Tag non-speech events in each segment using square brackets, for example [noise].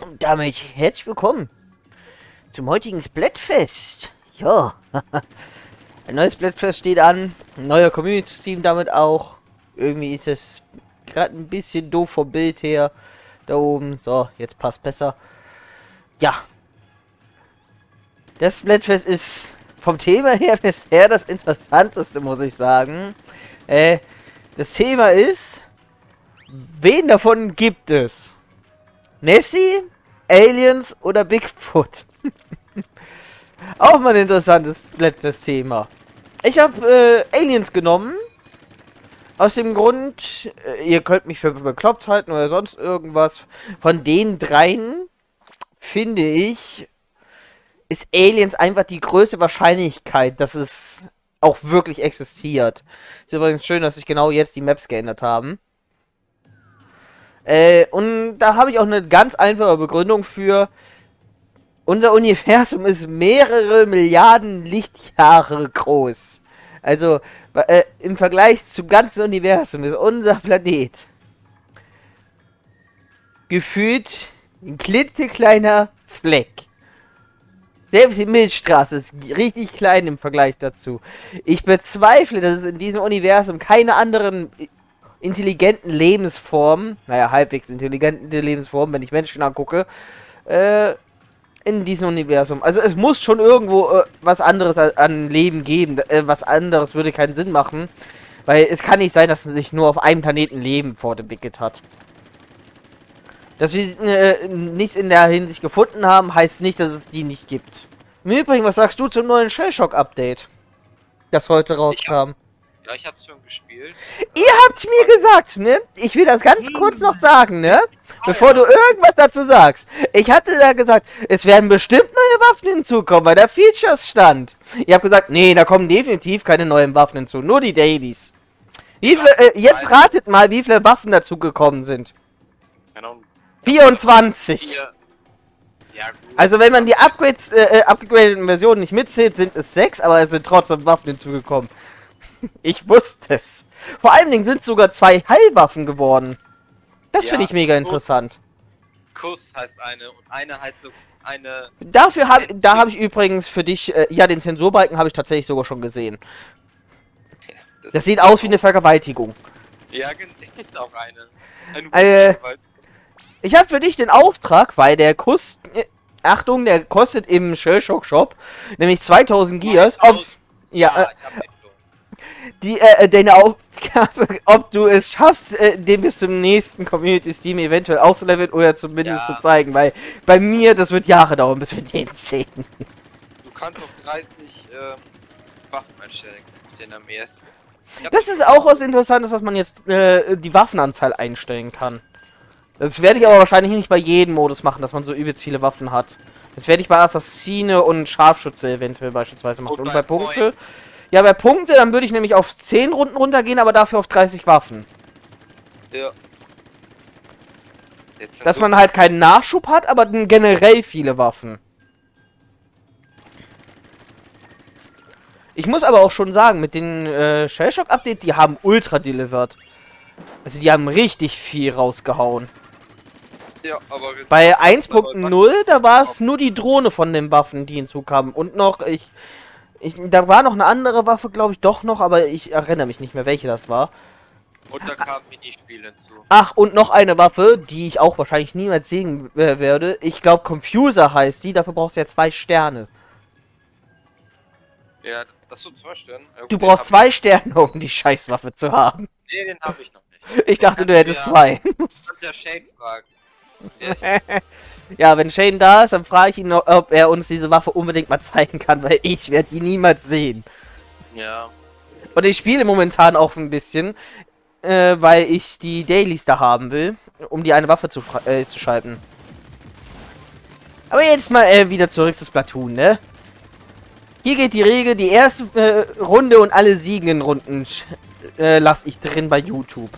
Und damit herzlich willkommen zum heutigen Splatfest. Ja, [laughs] ein neues Splatfest steht an, ein neuer Community-Stream damit auch. Irgendwie ist es gerade ein bisschen doof vom Bild her. Da oben, so, jetzt passt besser. Ja, das Splatfest ist vom Thema her [laughs] bisher das Interessanteste, muss ich sagen. Äh, das Thema ist, wen davon gibt es? Nessie, Aliens oder Bigfoot? [laughs] Auch mal ein interessantes Splatfest-Thema. Ich habe äh, Aliens genommen. Aus dem Grund, äh, ihr könnt mich für bekloppt halten oder sonst irgendwas. Von den dreien finde ich, ist Aliens einfach die größte Wahrscheinlichkeit, dass es auch wirklich existiert. Ist übrigens schön, dass sich genau jetzt die Maps geändert haben. Äh, und da habe ich auch eine ganz einfache Begründung für. Unser Universum ist mehrere Milliarden Lichtjahre groß. Also äh, im Vergleich zum ganzen Universum ist unser Planet gefühlt ein klitzekleiner Fleck. Selbst die Milchstraße ist richtig klein im Vergleich dazu. Ich bezweifle, dass es in diesem Universum keine anderen intelligenten Lebensformen, naja, halbwegs intelligente Lebensformen, wenn ich Menschen angucke, äh, in diesem Universum. Also es muss schon irgendwo äh, was anderes an Leben geben. Äh, was anderes würde keinen Sinn machen. Weil es kann nicht sein, dass sich nur auf einem Planeten Leben fortentwickelt hat. Dass wir äh, nichts in der Hinsicht gefunden haben, heißt nicht, dass es die nicht gibt. Im Übrigen, was sagst du zum neuen Shellshock-Update? Das heute rauskam. Ja, ich hab's schon gespielt. Ihr habt mir gesagt, ne? Ich will das ganz kurz noch sagen, ne? Bevor du irgendwas dazu sagst. Ich hatte da gesagt, es werden bestimmt neue Waffen hinzukommen, weil da Features stand. Ihr habt gesagt, nee, da kommen definitiv keine neuen Waffen hinzu, nur die Dailies. Wie viel, äh, jetzt ratet mal, wie viele Waffen dazu gekommen sind. 24. Ja, also wenn man die Upgrades, äh, äh, upgradeten Versionen nicht mitzählt, sind es 6, aber es sind trotzdem Waffen hinzugekommen. [laughs] Ich wusste es. Vor allen Dingen sind sogar zwei Heilwaffen geworden. Das ja, finde ich mega interessant. Kuss heißt eine und eine heißt so eine. Dafür habe da habe ich übrigens für dich äh, ja den Sensorbalken habe ich tatsächlich sogar schon gesehen. Ja, das, das sieht aus wie eine Vergewaltigung. Ja, [laughs] ist auch eine. eine äh, ich habe für dich den Auftrag, weil der Kuss äh, Achtung, der kostet im Shellshock Shop nämlich 2000 Gears. Ob, ja, äh, die äh, deine Aufgabe, [laughs] ob du es schaffst, äh, den bis zum nächsten Community Steam eventuell auszuleveln oder zumindest ja. zu zeigen, weil bei mir das wird Jahre dauern, bis wir den [laughs] sehen. Du kannst auf 30 äh, Waffen einstellen, den am ersten. Das ist auch was Interessantes, dass man jetzt äh, die Waffenanzahl einstellen kann. Das werde ich aber wahrscheinlich nicht bei jedem Modus machen, dass man so übelst viele Waffen hat. Das werde ich bei Assassine und Scharfschütze eventuell beispielsweise machen. Und, und bei Punkte. Point. Ja, bei Punkte, dann würde ich nämlich auf 10 Runden runtergehen, aber dafür auf 30 Waffen. Ja. Dass man halt keinen Nachschub hat, aber generell viele Waffen. Ich muss aber auch schon sagen, mit den äh, Shellshock-Update, die haben ultra delivered. Also die haben richtig viel rausgehauen. Ja, aber Bei 1.0, da war es nur die Drohne von den Waffen, die hinzukamen. Und noch, ich ich, da war noch eine andere Waffe, glaube ich, doch noch, aber ich erinnere mich nicht mehr, welche das war. Und da kam Minispiel hinzu. Ach, und noch eine Waffe, die ich auch wahrscheinlich niemals sehen äh, werde. Ich glaube, Confuser heißt die. Dafür brauchst du ja zwei Sterne. Ja, das sind zwei Sterne. Ja, du brauchst zwei Sterne, um die Scheißwaffe zu haben. Nee, den habe ich noch nicht. Ich dachte, du hättest ja, zwei. Du kannst ja Shane fragen. [laughs] Ja, wenn Shane da ist, dann frage ich ihn, ob er uns diese Waffe unbedingt mal zeigen kann, weil ich werde die niemals sehen. Ja. Und ich spiele momentan auch ein bisschen, äh, weil ich die Dailies da haben will, um die eine Waffe zu, äh, zu schalten. Aber jetzt mal äh, wieder zurück zu Splatoon, ne? Hier geht die Regel, die erste äh, Runde und alle siegenden Runden äh, lasse ich drin bei YouTube.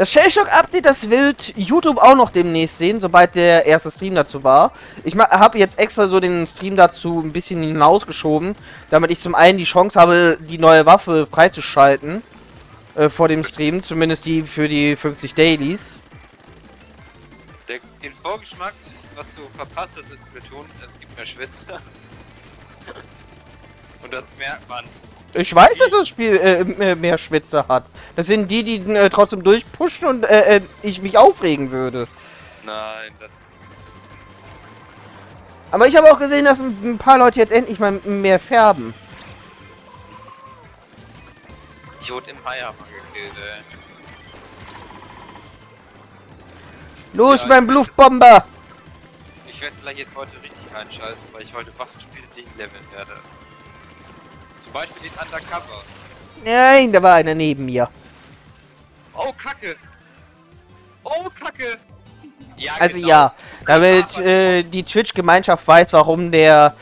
Das Shellshock-Update, das wird YouTube auch noch demnächst sehen, sobald der erste Stream dazu war. Ich habe jetzt extra so den Stream dazu ein bisschen hinausgeschoben, damit ich zum einen die Chance habe, die neue Waffe freizuschalten äh, vor dem Stream, zumindest die für die 50 Dailies. Der, den Vorgeschmack, was du verpasst hast in Splatoon, es gibt mehr Schwitze. [laughs] Und das merkt man. Ich weiß, dass das Spiel äh, mehr- mehr Schwitze hat. Das sind die, die äh, trotzdem durchpushen und äh, äh, ich mich aufregen würde. Nein, das. Aber ich habe auch gesehen, dass ein paar Leute jetzt endlich mal mehr färben. Ich wurde im Hammer gekillt, ey. Los, Ja, mein Bluffbomber! Ich werde vielleicht jetzt heute richtig einscheißen, weil ich heute Waffenspiele leveln werde. Zum Beispiel den Undercover. Nein, da war einer neben mir. Oh, Kacke! Oh, Kacke! Ja, Also genau. ja, damit äh, die Twitch-Gemeinschaft weiß, warum der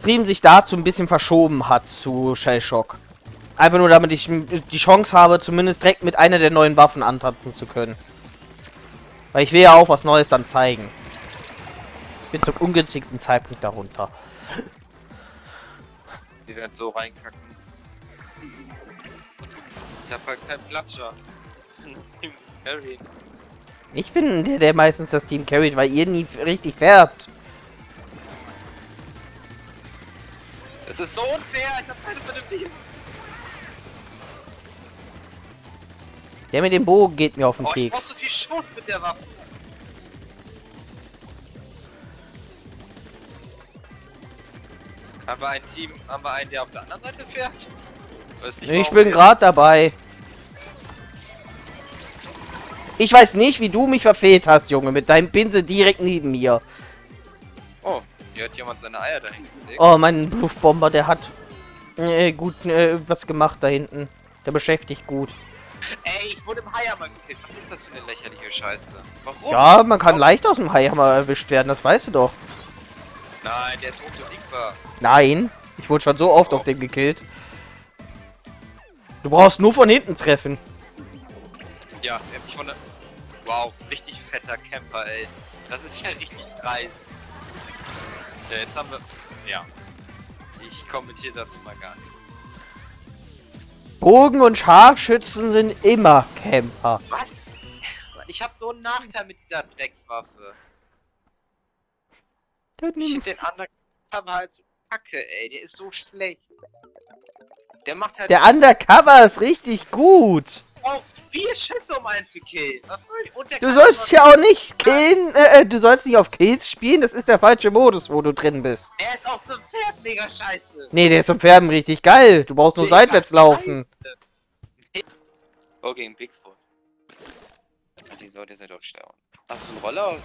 Stream sich dazu ein bisschen verschoben hat zu Shellshock. Einfach nur, damit ich die Chance habe, zumindest direkt mit einer der neuen Waffen antanzen zu können. Weil ich will ja auch was Neues dann zeigen. Ich bin zum ungünstigsten Zeitpunkt darunter. Wir werden so reinkacken. Ich hab halt keinen Platscher. Harry. Ich bin der, der meistens das Team carried, weil ihr nie richtig färbt. Es ist so unfair, ich hab keine vernünftige. Der mit dem Bogen geht mir auf den Oh, ich brauch Keks. so viel Schuss mit der Waffe. Haben wir ein Team, haben wir einen, der auf der anderen Seite fährt? Ich warum bin gerade dabei. Ich weiß nicht, wie du mich verfehlt hast, Junge, mit deinem Pinsel direkt neben mir. Oh, hier hat jemand seine Eier dahin gelegt. Oh, mein Luftbomber, der hat äh, gut äh, was gemacht da hinten. Der beschäftigt gut. Ey, ich wurde im Hammer gekillt. Was ist das für eine lächerliche Scheiße? Warum? Ja, man kann leicht aus dem Heihammer erwischt werden, das weißt du doch. Nein, der ist unbesiegbar. Nein, ich wurde schon so oft auf dem gekillt. Du brauchst nur von hinten treffen. Ja, der hat mich von der... Wow, richtig fetter Camper, ey. Das ist ja [laughs] richtig dreist. Ja, jetzt haben wir... Ja. Ich kommentiere dazu mal gar nichts. Bogen und Scharfschützen sind immer Camper. Was? Ich habe so einen Nachteil mit dieser Dreckswaffe. Ich finde den anderen halt so kacke, ey. Der ist so schlecht. Der macht halt Der Undercover ist richtig gut. auch vier Schüsse, um einen zu killen. Was soll ich? Und der Du sollst ja auch nicht killen, äh, äh, du sollst nicht auf Kills spielen, das ist der falsche Modus, wo du drin bist. Der ist auch zum Pferd mega scheiße. Nee, der ist zum Pferden richtig geil. Du brauchst nur Mega seitwärts laufen. scheiße. Oh, gegen Bigfoot. Ach, die Leute sind doch sterben. Hast du einen Roller oder?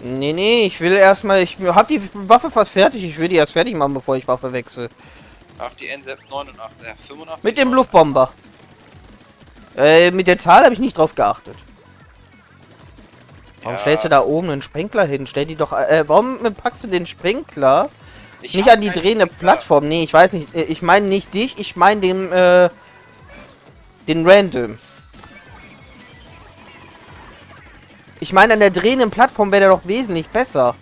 Nee, nee, ich will erstmal, ich hab die Waffe fast fertig, ich will die erst fertig machen, bevor ich Waffe wechsle. Ach, die N89, äh, 85. Mit dem Luftbomber. Äh, mit der Zahl habe ich nicht drauf geachtet. Warum Ja. stellst du da oben einen Sprinkler hin? Stell die doch, äh, warum packst du den Sprinkler Ich nicht an die drehende Sprinkler. Plattform? Nee, ich weiß nicht, äh, ich meine nicht dich, ich meine den, äh, den Random. Ich meine, an der drehenden Plattform wäre der doch wesentlich besser.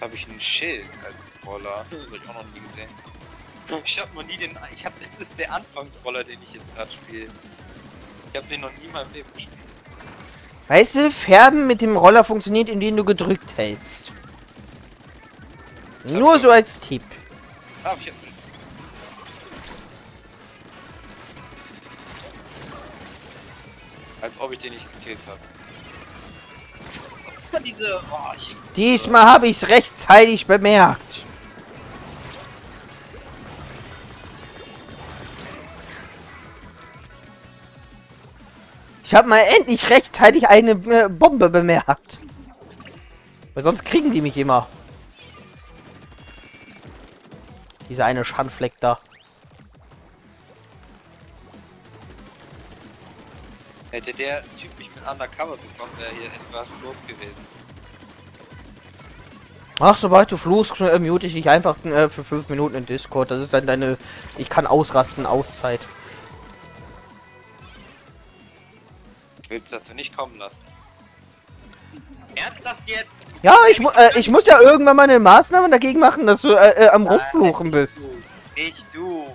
Habe ich ein Schild als Roller. Das habe ich auch noch nie gesehen. Ich habe noch nie den. Ich habe. [laughs] Das ist der Anfangsroller, den ich jetzt gerade spiele. Ich habe den noch nie in meinem Leben gespielt. Weißt du, Färben mit dem Roller funktioniert, indem du gedrückt hältst. Das Nur so als Tipp. Ah, ich hab. Als ob ich den nicht gekillt habe. Diese. Oh, Diesmal habe ich es rechtzeitig bemerkt. Ich habe mal endlich rechtzeitig eine äh, Bombe bemerkt. Weil sonst kriegen die mich immer. Dieser eine Schandfleck da. Hätte der Typ mich mit Undercover bekommen, wäre hier etwas los gewesen. Ach, sobald du fluchst, äh, mute ich dich einfach äh, für fünf Minuten in Discord. Das ist dann deine, ich kann ausrasten, Auszeit. Ich will es dazu nicht kommen lassen. Ernsthaft jetzt? Ja, ich, mu äh, ich muss ja irgendwann mal eine Maßnahme dagegen machen, dass du äh, äh, am Rumfluchen Nein, bist. Du. Nicht du.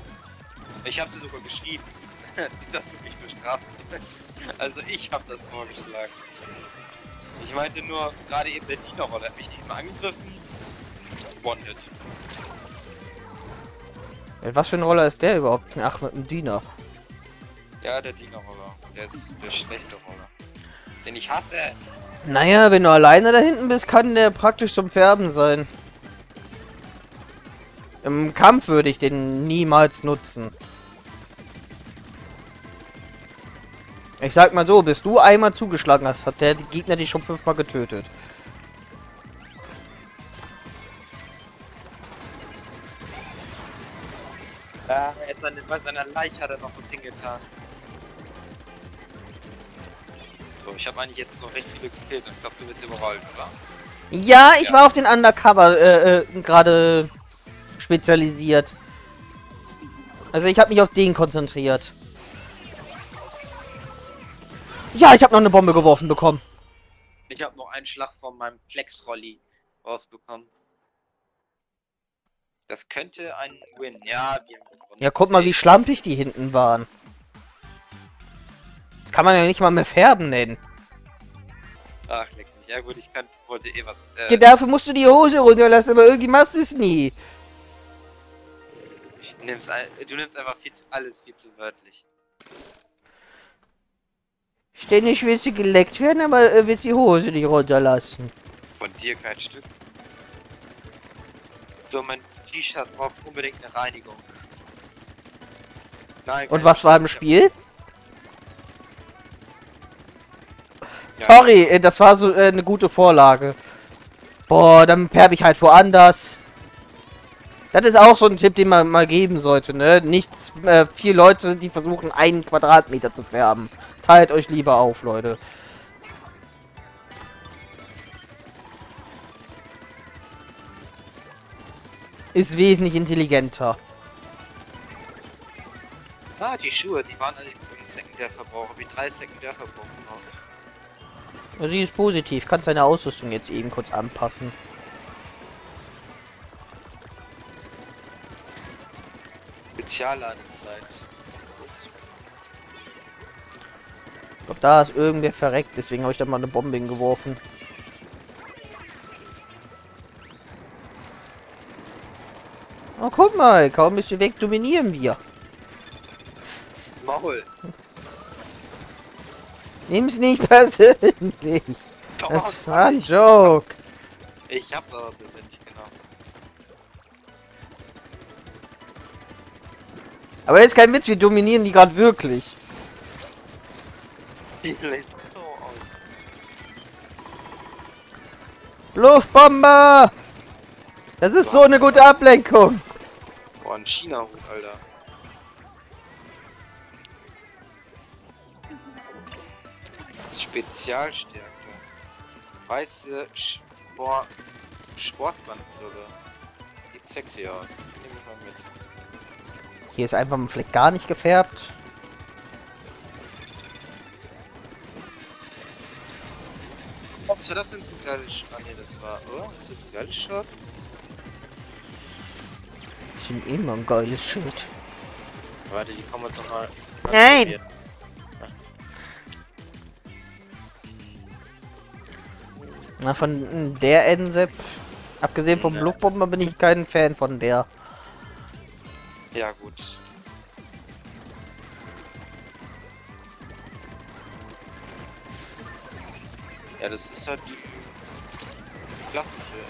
Ich habe sie sogar geschrieben. [laughs] dass du mich bestraft sollst. Also ich habe das vorgeschlagen. Ich meinte nur, gerade eben der Dienerroller hat mich nicht mal angegriffen. One-Hit. Was für ein Roller ist der überhaupt? Ach, mit einem Diener. Ja, der Dienerroller. Der ist der schlechte Roller. Den ich hasse. Naja, wenn du alleine da hinten bist, kann der praktisch zum Färben sein. Im Kampf würde ich den niemals nutzen. Ich sag mal so, bis du einmal zugeschlagen hast, hat der Gegner dich schon fünfmal getötet. Ja, jetzt seine, bei seiner Leiche hat er noch was hingetan. So, ich habe eigentlich jetzt noch recht viele gekillt und ich glaube, du bist überrollt, oder? Ja, ich Ja. war auf den Undercover äh, äh, gerade spezialisiert. Also ich habe mich auf den konzentriert. Ja, ich habe noch eine Bombe geworfen bekommen. Ich habe noch einen Schlag von meinem Flex-Rolli rausbekommen. Das könnte ein Win. Ja, wir haben. Ja, guck mal, wie schlampig die hinten waren. Das kann man ja nicht mal mehr färben nennen. Ach, leck mich. Ja gut, ich kann, wollte eh was. Ja, Äh, dafür musst du die Hose runterlassen, aber irgendwie machst du es nie. ich nimm's, du nimmst einfach viel zu, alles viel zu wörtlich. Ständig will sie geleckt werden, aber äh, wird die Hose nicht runterlassen. Von dir kein Stück. So, mein T-Shirt braucht unbedingt eine Reinigung. Nein, Und was war im. Spiel? Ja. Sorry, äh, das war so äh, eine gute Vorlage. Boah, dann färbe ich halt woanders. Das ist auch so ein Tipp, den man mal geben sollte, ne? Nicht äh, vier Leute, die versuchen, einen Quadratmeter zu färben. Teilt euch lieber auf, Leute. Ist wesentlich intelligenter. Ah, die Schuhe, die waren eigentlich einem Sekundärverbraucher, wie drei Sekundärverbraucher drauf. Also, die ist positiv. Kannst deine Ausrüstung jetzt eben kurz anpassen. Spezialladezeit. Glaube, da ist irgendwer verreckt. Deswegen habe ich da mal eine Bombe hingeworfen. Oh, guck mal. Kaum bist du weg, dominieren wir. Maul. Nimm's nicht [laughs] persönlich. Das war ein Joke. Ich hab's aber persönlich genommen. Aber jetzt kein Witz, wir dominieren die gerade wirklich. Die lädt so aus. Luftbombe! Das ist so eine gute Ablenkung. Boah, ein China-Hut, Alter. Spezialstärke. Weiße Sport Sportbandbrille. Sieht sexy aus. Nehm ich mal mit. Hier ist einfach ein Fleck gar nicht gefärbt. Was war das für ein geiles Ah ne, das war, oder? Ist das ein geiles Shot? Das sind immer ein geiles Schild. Warte, die kommen jetzt nochmal. Nein! Na, von der Ensep, abgesehen vom Ja. Luftbomber, bin ich kein Fan von der. Ja, gut. Ja, das ist halt die klassische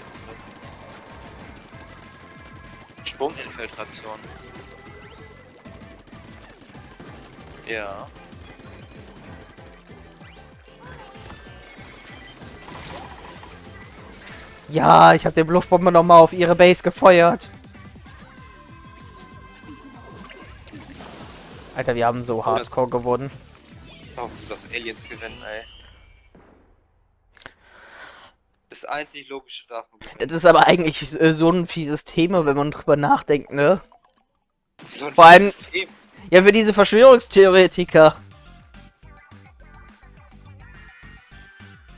Sprunginfiltration. Ja. Ja, ich habe den Luftbomber nochmal auf ihre Base gefeuert. Alter, wir haben so Oh, das- hardcore gewonnen. Auch so, dass Aliens gewinnen, ey. Das einzig logische davon. Das ist aber eigentlich äh, so ein fieses Thema, wenn man drüber nachdenkt, ne? So ein vor allem- System. Ja, für diese Verschwörungstheoretiker.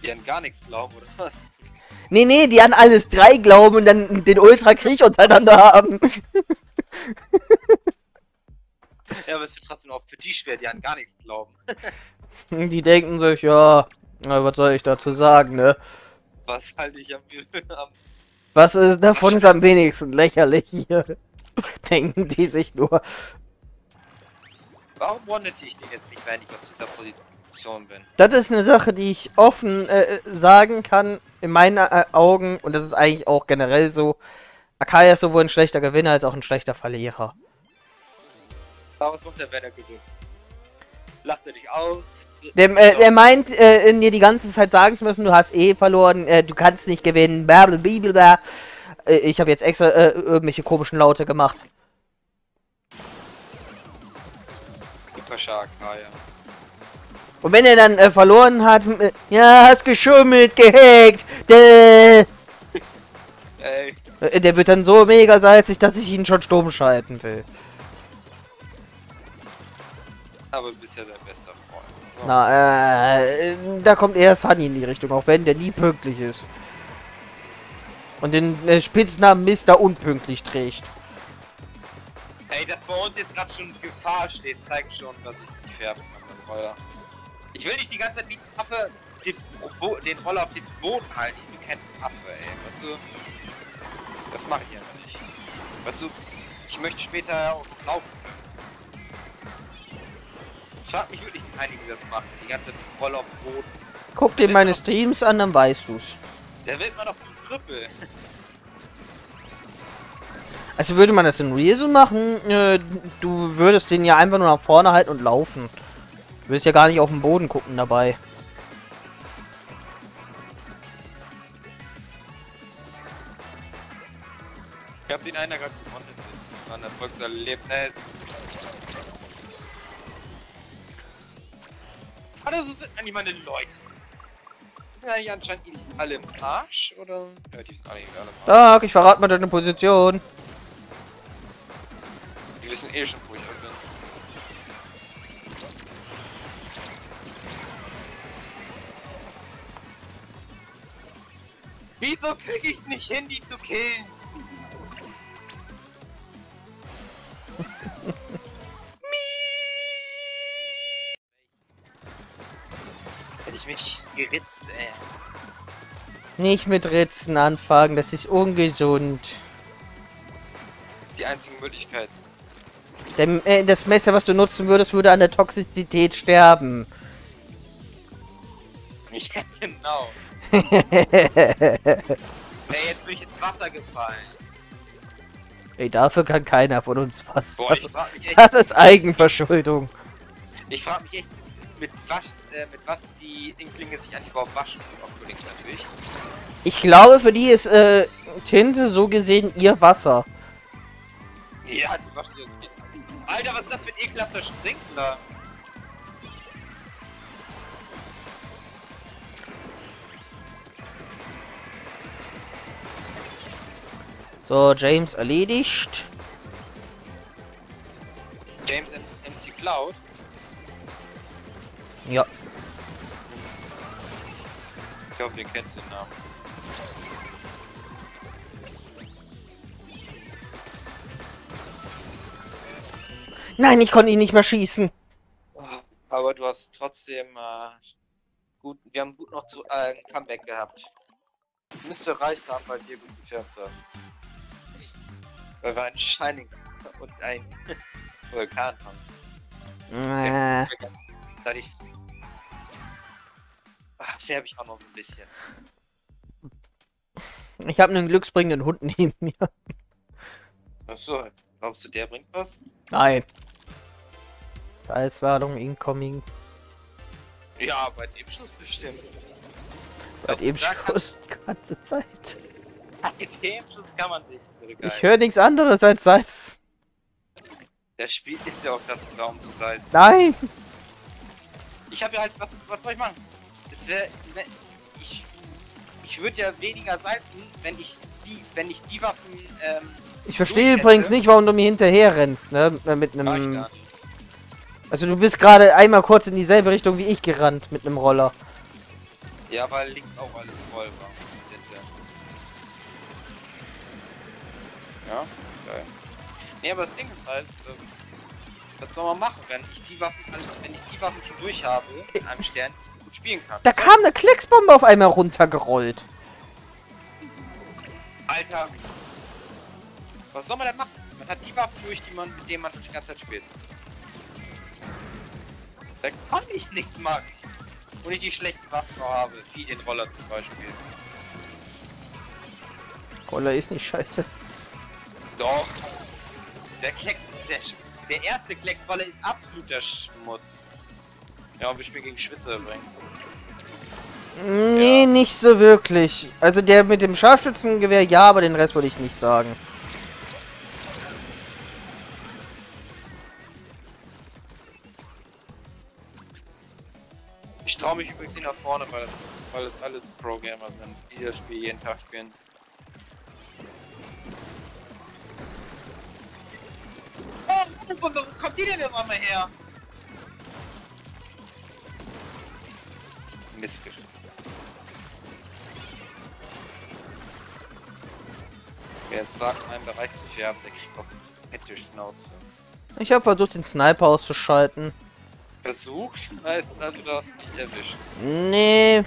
Die an gar nichts glauben, oder was? Nee, nee, die an alles drei glauben und dann den Ultrakrieg untereinander haben. [laughs] Ja, aber es wird trotzdem auch für die schwer, die an gar nichts glauben. [laughs] Die denken sich, ja, was soll ich dazu sagen, ne? Was halte ich am, [laughs] am Was ist, davon ist am wenigsten lächerlich hier. [laughs] Denken die sich nur. Warum wanderte ich den jetzt nicht, wenn ich auf dieser Position bin? Das ist eine Sache, die ich offen äh, sagen kann, in meinen äh, Augen, und das ist eigentlich auch generell so. Akaya ist sowohl ein schlechter Gewinner als auch ein schlechter Verlierer. Was kommt der Werder gewinnt? Lacht er dich aus? Der, äh, der meint, äh, mir die ganze Zeit sagen zu müssen, du hast eh verloren, äh, du kannst nicht gewinnen, blablabla. Äh, ich habe jetzt extra äh, irgendwelche komischen Laute gemacht. Super Shark, ah ja. Und wenn er dann äh, verloren hat, äh, ja, hast geschummelt, gehackt, der, Ey, äh, der wird dann so mega salzig, dass ich ihn schon stumm schalten will. Na, äh, da kommt eher Sunny in die Richtung, auch wenn der nie pünktlich ist. Und den äh, Spitznamen Mr. Unpünktlich trägt. Ey, dass bei uns jetzt gerade schon Gefahr steht, zeigt schon, dass ich nicht bin mit Roller. Ich will nicht die ganze Zeit wie ein Affe den, den Roller auf den Boden halten. Ich bin kein Affe, ey. Weißt du? Das mache ich einfach nicht. Weißt du, ich möchte später auch laufen können. Ich frag mich wirklich, wie einige das machen. Die ganze Roller auf dem Boden. Guck dir meine Streams an, dann weißt du's. Der wird man doch zum Krüppel. Also würde man das in Real so machen, äh, du würdest den ja einfach nur nach vorne halten und laufen. Du würdest ja gar nicht auf den Boden gucken dabei. Ich hab den einer gerade gewonnen. Das war ein Erfolgserlebnis. Alter, so sind eigentlich meine Leute. Sind eigentlich anscheinend alle im Arsch, oder? Ja, die sind alle alle im Arsch. Tag, ich verrate mal deine Position. Die wissen eh schon, wo ich bin. Wieso krieg ich's nicht hin, die zu killen? [laughs] ich mich geritzt, ey. Nicht mit Ritzen anfangen, das ist ungesund. Das ist die einzige Möglichkeit. Der, äh, das Messer, was du nutzen würdest, würde an der Toxizität sterben. [laughs] Ja, genau. [laughs] Ey, jetzt bin ich ins Wasser gefallen. Ey, dafür kann keiner von uns was. Boah, Das, ich frag mich echt, das ist Eigenverschuldung. ich frag mich echt, mit was, äh, mit was die Inklinge sich eigentlich überhaupt waschen. Unbedingt natürlich. Ich glaube, für die ist äh, Tinte so gesehen ihr Wasser. Ja, die waschen sich nicht. Alter, was ist das für ein ekelhafter Sprinkler? So, James erledigt. James MC Cloud. Ja. Ich hoffe, ihr kennt den Namen. Nein, ich konnte ihn nicht mehr schießen. Aber du hast trotzdem äh, gut, wir haben gut noch zu äh, ein Comeback gehabt. Müsste erreicht haben, weil wir gut gefärbt haben. Weil wir ein Shining und ein [laughs] Vulkan haben. Äh, Dadurch ah, färbe ich auch noch so ein bisschen. ich habe einen glücksbringenden Hund neben mir. Achso, glaubst du, der bringt was? Nein. Salzladung incoming. Ja, bei dem Schuss bestimmt. Bei dem Schuss die ganze Zeit. Bei dem Schuss kann man sich. Ich höre nichts anderes als Salz. Das Spiel ist ja auch dazu da, um zu salzen. Nein! Ich habe ja halt, was, was soll ich machen? Es wäre, ich, ich würde ja weniger salzen, wenn ich die, wenn ich die Waffen, ähm, Ich verstehe übrigens nicht, warum du mir hinterher rennst, ne? Mit einem. Also du bist gerade einmal kurz in dieselbe Richtung wie ich gerannt mit einem Roller. Ja, weil links auch alles voll war. Ja, geil. Nee, aber das Ding ist halt, ähm, Was soll man machen, wenn ich die Waffen, also wenn ich die Waffen schon durch habe, in einem Stern, ich gut spielen kann? Da Was kam eine? Klecksbombe auf einmal runtergerollt. Alter! Was soll man denn machen? Man hat die Waffen durch, die man, mit denen man die ganze Zeit spielt. Da kann ich nichts machen. Und ich die schlechten Waffen noch habe, wie den Roller zum Beispiel. Roller ist nicht scheiße. Doch. Der Klecks, der, der erste Klecksroller ist absoluter Schmutz. Ja, und wir spielen gegen Schwitzer übrigens. Nee, Ja. nicht so wirklich. Also der mit dem Scharfschützengewehr ja, aber den Rest würde ich nicht sagen. Ich traue mich übrigens nicht nach vorne, weil das, weil das alles Pro-Gamer sind, die das Spiel jeden Tag spielen. Oh, wo wo kommt die denn immer mal her? Missgeschickt. Wer es wagt, in einem Bereich zu färben, der kriegt auf fette Schnauze. Ich habe versucht, den Sniper auszuschalten. Versucht, heißt also, du hast nicht erwischt. Nee.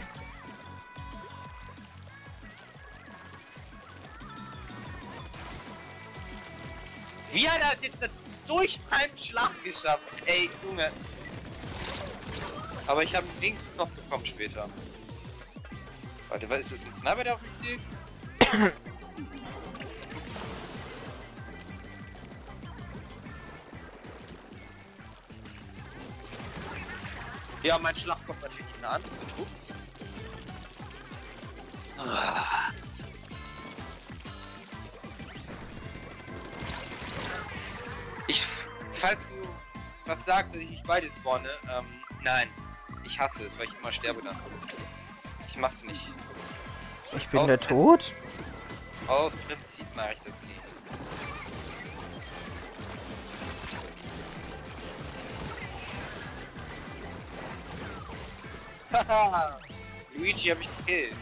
Wie hat er es jetzt durch meinen Schlag geschafft? Ey, Junge. Aber ich habe ihn wenigstens noch bekommen später. Warte, was ist das ein Sniper, der auf mich zielt? [coughs] ja, mein Schlag kommt natürlich nicht mehr an. Betrug. Ah. Ich, falls du was sagst, dass ich nicht beides spawne, ähm, nein. Ich hasse es, weil ich immer sterbe dann. Ich mach's nicht. Ich bin Aus der Prinzip. Tod. Aus Prinzip mache ich das nie. Haha! Luigi habe ich gekillt.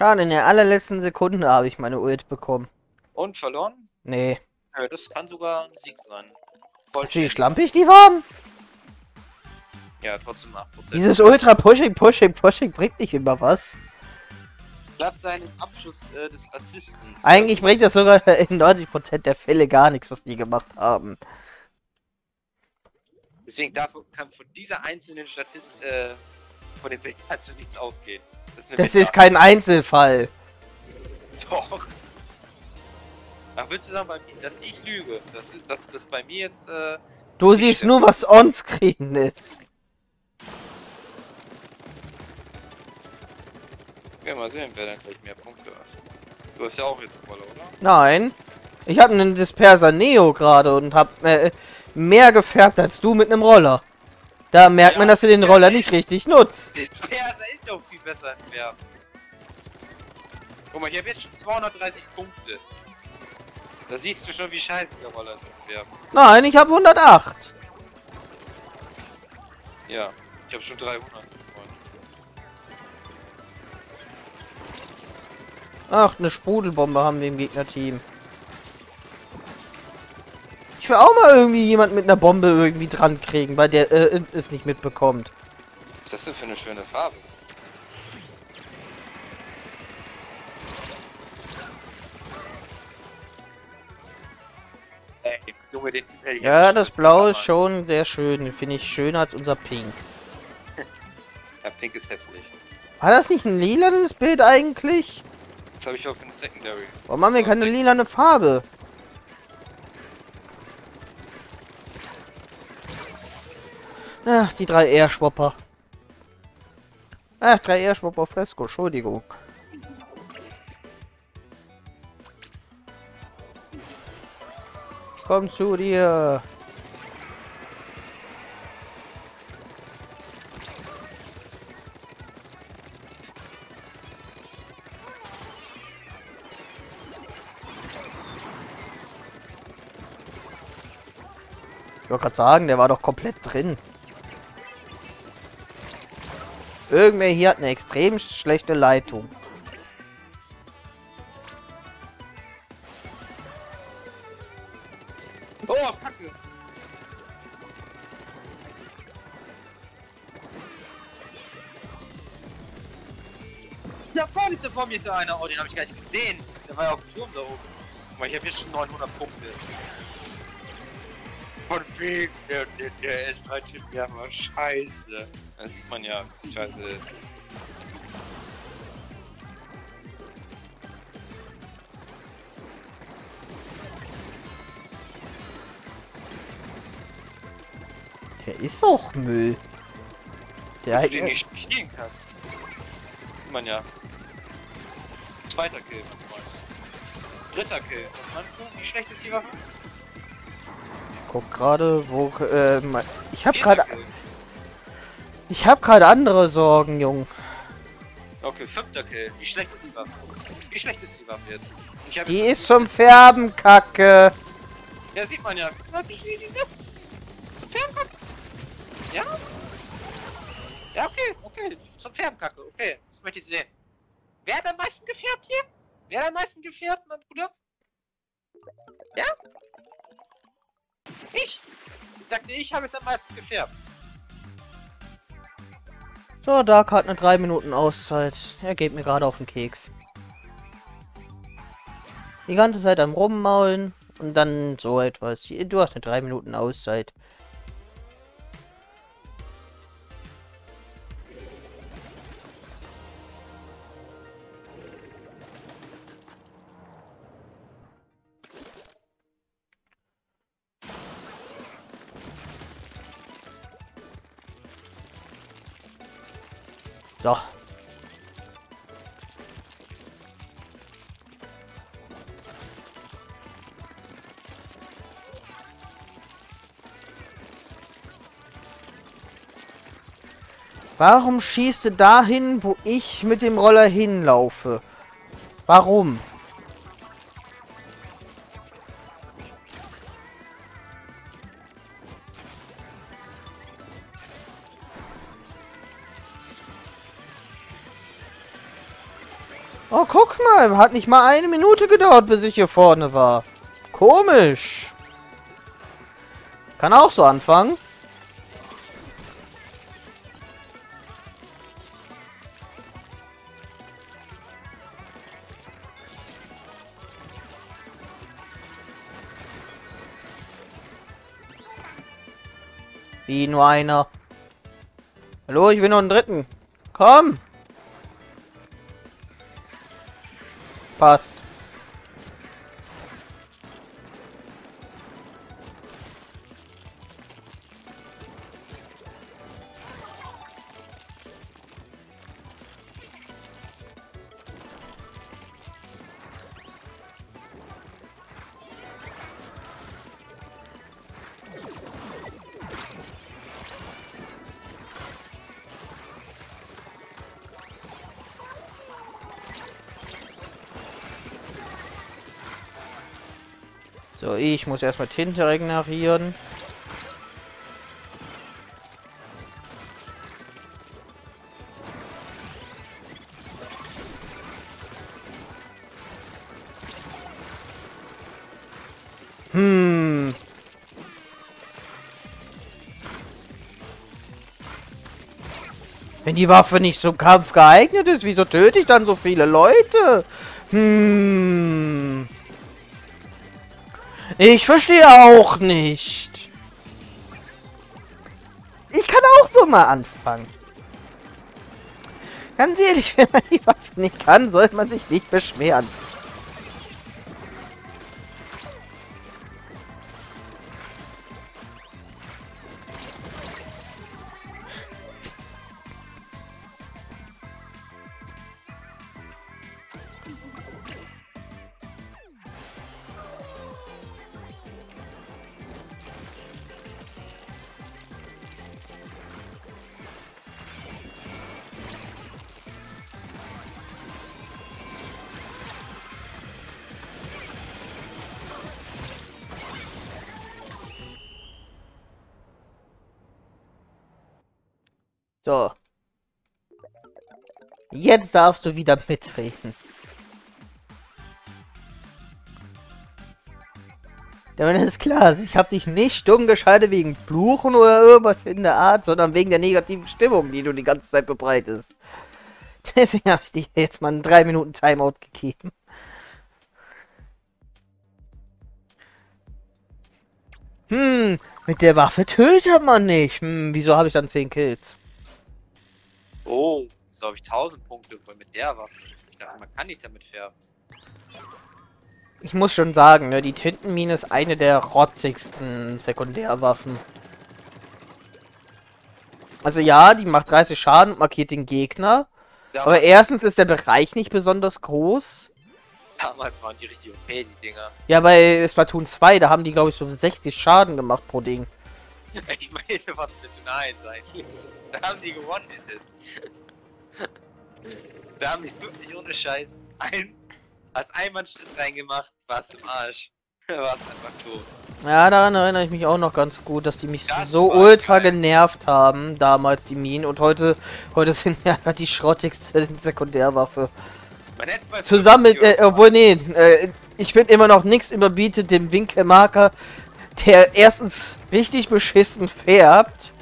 Schade, in der allerletzten Sekunde habe ich meine Ult bekommen. Und verloren? Nee. Ja, das kann sogar ein Sieg sein. Weißt du, wie schlampig die waren? Ja, trotzdem 8%. Dieses Ultra Pushing, Pushing, Pushing bringt nicht immer was. Platz seinen Abschuss äh, des Assistens. Eigentlich bringt das sogar [laughs] in 90% der Fälle gar nichts, was die gemacht haben. Deswegen darf, kann von dieser einzelnen Statist, äh, von dem Bild kannst du nichts ausgehen. Das ist, Das ist kein Einzelfall. Doch. Ach, willst du sagen, bei mir, dass ich lüge? Das dass das bei mir jetzt, äh, Du siehst nur, was onscreen ist. ja, mal sehen, wer dann gleich mehr Punkte hat. Du hast ja auch jetzt Rolle, oder? Nein. Ich habe einen Disperser Neo gerade und habe äh, mehr gefärbt als du mit einem Roller. Da merkt man, dass du den Roller nicht richtig nutzt. [laughs] Perser ist ja auch viel besser als Werfen. Guck mal, ich habe jetzt schon 230 Punkte. Da siehst du schon, wie scheiße der Roller ist im Werfen. Nein, ich habe 108. Ja, ich habe schon 300. Freunde. Ach, eine Sprudelbombe haben wir im Gegnerteam. Will auch mal irgendwie jemand mit einer Bombe irgendwie dran kriegen, weil der äh, es nicht mitbekommt. Was ist das denn für eine schöne Farbe? Ja, das Blau ist schon sehr schön. Finde ich schöner als unser Pink. [laughs] Ja, pink ist hässlich. War das nicht ein lilanes Bild eigentlich? Das habe ich auch in Secondary. Warum haben wir keine lilane Farbe? Ach, die drei Airschwopper. Ach, drei Airschwopper Fresco, Entschuldigung. Komm zu dir. Ich wollte gerade sagen, der war doch komplett drin. Irgendwer hier hat eine extrem schlechte Leitung. Oh, Kacke. Da vorne ist ja vor mir ja einer. Oh, den habe ich gar nicht gesehen. Der war ja auf dem Turm da oben. Guck mal, ich habe jetzt schon 900 Punkte. Von wegen, der, der, der S13, der war scheiße. Das sieht man ja, scheiße. Der ist auch Müll. Der hat den nicht spielen kannst. Sieht man ja. Zweiter Kill, mein Freund. Dritter Kill. Was meinst du? Wie schlecht ist die Waffe? guck gerade, wo äh, ich Vierter gerade. Ich habe gerade andere Sorgen, Jung. Okay, fünfter Kill. Wie schlecht ist die Waffe? Wie schlecht ist die Waffe jetzt? Die ist zum Färben kacke. Ja, sieht man ja. Das ist zum Färbenkacke. Ja? Ja, okay, okay. Zum Färbenkacke, okay. Das möchte ich sehen. Wer hat am meisten gefärbt hier? Wer hat am meisten gefärbt, mein Bruder? Ja? Ich. Ich sagte, ich habe jetzt am meisten gefärbt. So, Dark hat eine 3 Minuten Auszeit. Er geht mir gerade auf den Keks. Die ganze Zeit am Rummaulen und dann so etwas. Du hast eine 3 Minuten Auszeit. So. Warum schießt du dahin, wo ich mit dem Roller hinlaufe? Warum? Oh, guck mal, hat nicht mal eine Minute gedauert, bis ich hier vorne war. Komisch. Kann auch so anfangen. Wie nur einer. Hallo, ich will noch einen dritten. Komm. Passt. Ich muss erstmal Tinte regenerieren. Hm. Wenn die Waffe nicht zum Kampf geeignet ist, wieso töte ich dann so viele Leute? Hm. Ich verstehe auch nicht. Ich kann auch so mal anfangen. Ganz ehrlich, [laughs] wenn man die Waffe nicht kann, sollte man sich nicht beschweren. Darfst du wieder mitreden. Damit ist klar, ich habe dich nicht stumm geschaltet wegen Fluchen oder irgendwas in der Art, sondern wegen der negativen Stimmung, die du die ganze Zeit bebreitest. [laughs] Deswegen habe ich dir jetzt mal einen 3 Minuten Timeout gegeben. Hm, mit der Waffe tötet man nicht. Hm, wieso habe ich dann 10 Kills? Oh, so habe ich 1000 Punkte mit der Waffe. Ich dachte, man kann nicht damit färben. Ich muss schon sagen, ne, die Tintenmine ist eine der rotzigsten Sekundärwaffen. Also ja, die macht 30 Schaden und markiert den Gegner. Damals, Aber erstens ist der Bereich nicht besonders groß. damals waren die richtig okay, die Dinger. Ja, bei Splatoon 2, da haben die, glaube ich, so 60 Schaden gemacht pro Ding. [laughs] Ich meine, von Splatoon 1 eigentlich. Da haben die gewonnen jetzt. Da haben die wirklich ohne Scheiß ein, als Einmannschritt reingemacht, war's im Arsch. [laughs] war's einfach tot. Ja, daran erinnere ich mich auch noch ganz gut, dass die mich Das so war ultra geil. genervt haben, damals die Minen. Und heute, heute sind ja die schrottigste [laughs] Sekundärwaffe. Zusammen mit, 50 äh, obwohl, nee, äh, ich finde immer noch nichts überbietet dem Winkelmarker, der erstens richtig beschissen färbt,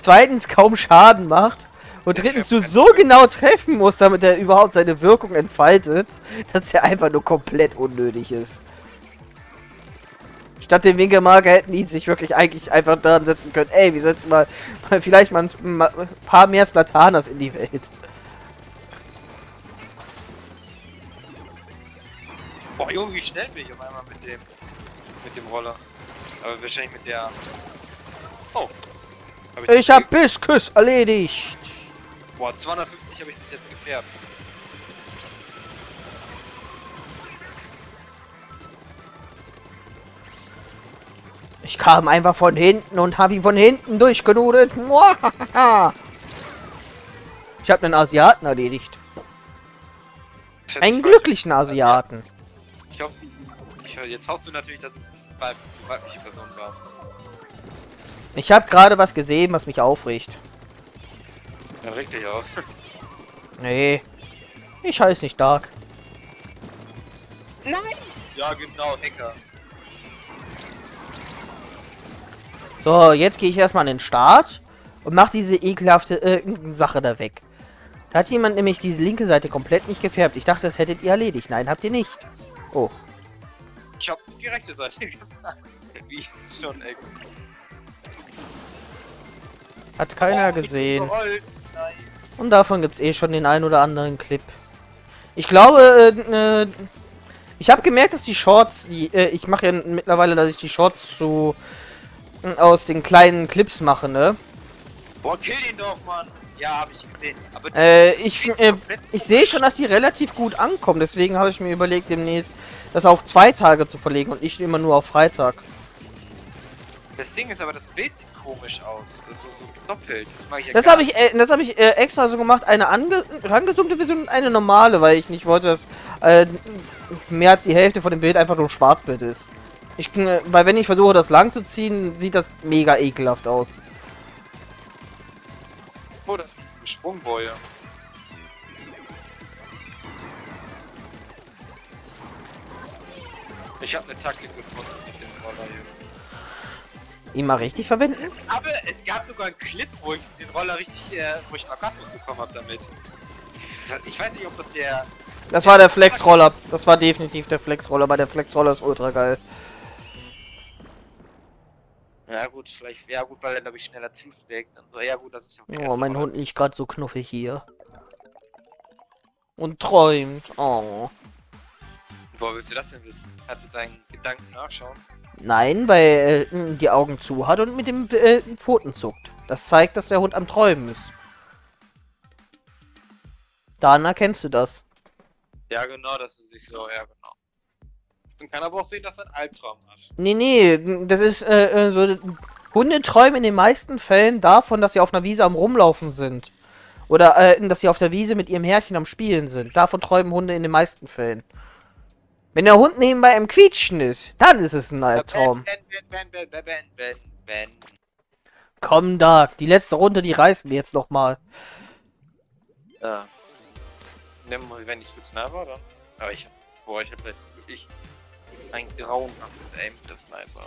zweitens kaum Schaden macht und drittens du so genau treffen musst, damit er überhaupt seine Wirkung entfaltet, dass er einfach nur komplett unnötig ist. Statt dem Winkelmarker hätten die sich wirklich eigentlich einfach daran setzen können, ey, wir setzen mal, mal vielleicht mal ein, mal ein paar mehr Splatanas in die Welt. Boah, Junge, wie schnell bin ich auf einmal mit dem mit dem Roller. Aber wahrscheinlich mit der. Oh. Hab Ich hab Biskus erledigt. Boah, 250 habe ich bis jetzt gefärbt. Ich kam einfach von hinten und habe ihn von hinten durchgenudelt. Ich habe einen Asiaten erledigt. Einen glücklichen. Asiaten. Ich hoffe, ich, jetzt hoffst du natürlich, dass es weib- weibliche Person war. Ich habe gerade was gesehen, was mich aufregt. Ja, reg dich aus. Nee. Ich heiße nicht Dark. ja, genau, Hacker. So, jetzt gehe ich erstmal an den Start und mache diese ekelhafte äh, Sache da weg. Da hat jemand nämlich die linke Seite komplett nicht gefärbt. Ich dachte, das hättet ihr erledigt. Nein, habt ihr nicht. Oh. Ich hab die rechte Seite. [laughs] Wie ist schon, ey. Hat keiner Oh, ich gesehen. Nice. Und davon gibt es eh schon den ein oder anderen Clip. Ich glaube, äh, äh, ich habe gemerkt, dass die Shorts, die, äh, ich mache ja mittlerweile, dass ich die Shorts zu aus den kleinen Clips mache, ne? Boah, kill den doch, Mann. Ja, hab ich gesehen. Aber Äh, ich, äh, ich sehe schon, dass die relativ gut ankommen. Deswegen habe ich mir überlegt, demnächst das auf zwei Tage zu verlegen und nicht immer nur auf Freitag. Das Ding ist aber, das Bild sieht komisch aus. Das ist so, doppelt. Das mag ich ja Das habe ich, äh, das habe ich äh, extra so gemacht, eine ange rangezoomte Version und eine normale, weil ich nicht wollte, dass äh, mehr als die Hälfte von dem Bild einfach nur ein Schwarzbild ist. Ich, äh, weil wenn ich versuche, das lang zu ziehen, sieht das mega ekelhaft aus. Oh, das ist eine Sprungboje. Ich habe eine Taktik gefunden mit dem Roller jetzt. Ihn mal richtig verwenden? Aber es gab sogar einen Clip, wo ich den Roller richtig, äh, wo ich einen Orgasmus bekommen habe damit. Ich weiß nicht, ob das der. Das war der Flexroller. Das war definitiv der Flexroller, weil der Flexroller ist ultra geil. Ja gut, vielleicht, ja gut, weil er glaube ich schneller zuschlägt. So. Ja gut, das ist okay. Oh, mein Hund liegt gerade so knuffig hier. Und träumt. Oh. Woher willst du das denn wissen? Kannst du deinen Gedanken nachschauen? Nein, weil er die Augen zu hat und mit dem äh, Pfoten zuckt. Das zeigt, dass der Hund am Träumen ist. Dann erkennst du das. Ja genau, das ist sich so, ja genau. Man kann aber auch sehen, dass er einen Albtraum hat. Nee, nee, das ist äh, äh, so. Hunde träumen in den meisten Fällen davon, dass sie auf einer Wiese am Rumlaufen sind. Oder äh, dass sie auf der Wiese mit ihrem Herrchen am Spielen sind. Davon träumen Hunde in den meisten Fällen. Wenn der Hund nebenbei im Quietschen ist, dann ist es ein Albtraum. Ben, ben, ben. Komm, Dark, die letzte Runde, die reißen wir jetzt noch mal. Ja. Wenn, wenn ich gut Sniper, dann. Aber ich hab. Boah, ich hab halt wirklich ein grauenhaftes Aim für Sniper.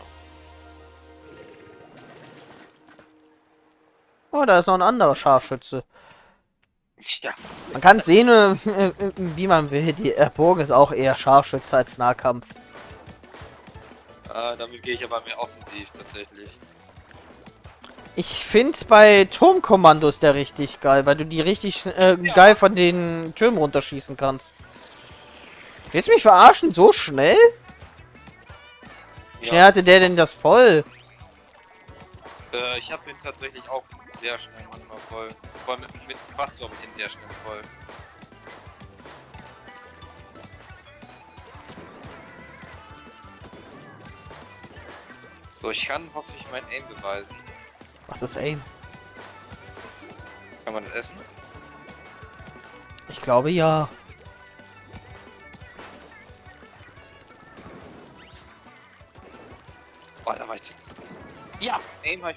Oh, da ist noch ein anderer Scharfschütze. Tja. Man kann sehen, äh, wie man will. Die Bogen ist auch eher Scharfschütze als Nahkampf. Äh, damit gehe ich aber mehr offensiv tatsächlich. Ich finde bei Turmkommandos der richtig geil, weil du die richtig äh, Ja. geil von den Türmen runterschießen kannst. Willst du mich verarschen? So schnell? Wie schnell hatte der denn das voll? Äh, ich habe den tatsächlich auch sehr schnell manchmal voll. Vor allem mit, mit Quasto habe ich den sehr schnell voll. So, ich kann hoffentlich mein Aim beweisen. Was ist Aim? Kann man das essen? Ich glaube ja. Oh, da war ich. Ja, hab ich.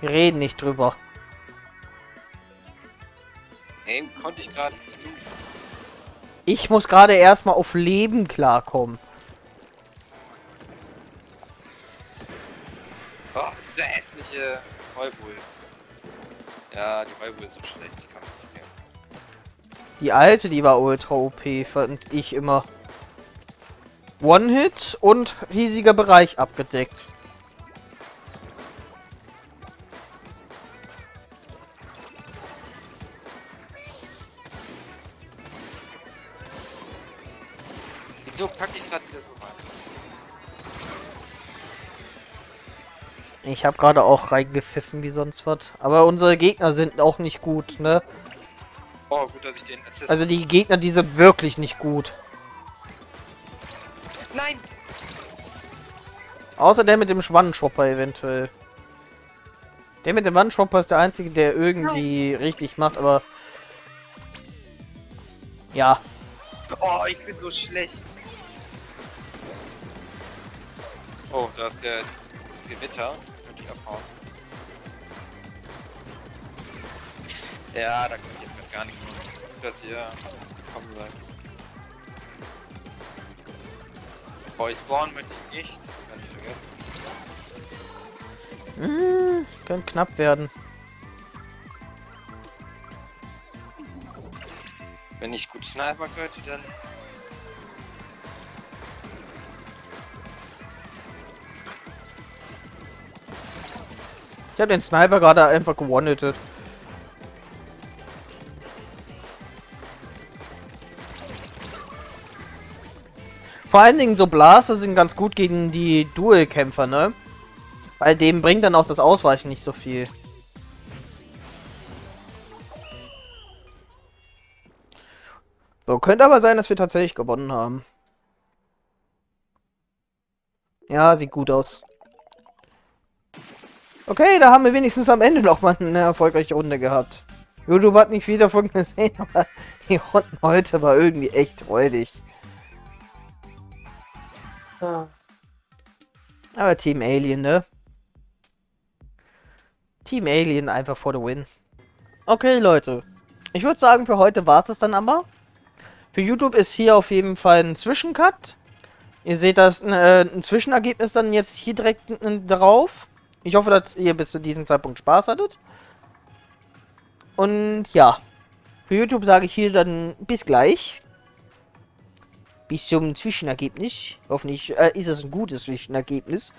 Wir reden nicht drüber. Aim konnte ich gerade. Ich muss gerade erstmal auf Leben klarkommen. Oh, diese hässliche Heulbull. Ja, die Heulbull ist so schlecht, die kann ich nicht mehr. Die alte, die war ultra OP, fand ich immer. One-Hit und riesiger Bereich abgedeckt. Wieso kacke ich gerade wieder so rein? Ich habe gerade auch reingepfiffen wie sonst was. Aber unsere Gegner sind auch nicht gut, ne? Oh, gut, dass ich den Assist. Also die Gegner, die sind wirklich nicht gut. Nein! Außer der mit dem Schwannenschopper eventuell. Der mit dem Wandschopper ist der einzige, der irgendwie richtig macht, aber... Ja, Oh, ich bin so schlecht. Oh, da ist der das Gewitter. Könnte ich abhauen. Ja, da kann ich jetzt gar nichts machen. Das hier kommen bleibt. Boy Spawn möchte ich nicht. Das kann ich vergessen. Hm, könnte knapp werden. Wenn ich gut Sniper könnte, dann. Ich habe den Sniper gerade einfach gewonnetet. Vor allen Dingen so Blaster sind ganz gut gegen die Dual-Kämpfer, ne? Weil dem bringt dann auch das Ausweichen nicht so viel. So, könnte aber sein, dass wir tatsächlich gewonnen haben. Ja, sieht gut aus. Okay, da haben wir wenigstens am Ende noch mal eine erfolgreiche Runde gehabt. YouTube hat nicht viel davon gesehen, [laughs] aber die Runden heute war irgendwie echt Aber Team Alien, ne? Team Alien einfach for the win. Okay, Leute. Ich würde sagen, für heute war es dann aber. Für YouTube ist hier auf jeden Fall ein Zwischencut. Ihr seht das äh, ein Zwischenergebnis dann jetzt hier direkt äh, drauf. Ich hoffe, dass ihr bis zu diesem Zeitpunkt Spaß hattet. Und ja, für YouTube sage ich hier dann bis gleich. Bis zum Zwischenergebnis. Hoffentlich äh, ist es ein gutes Zwischenergebnis.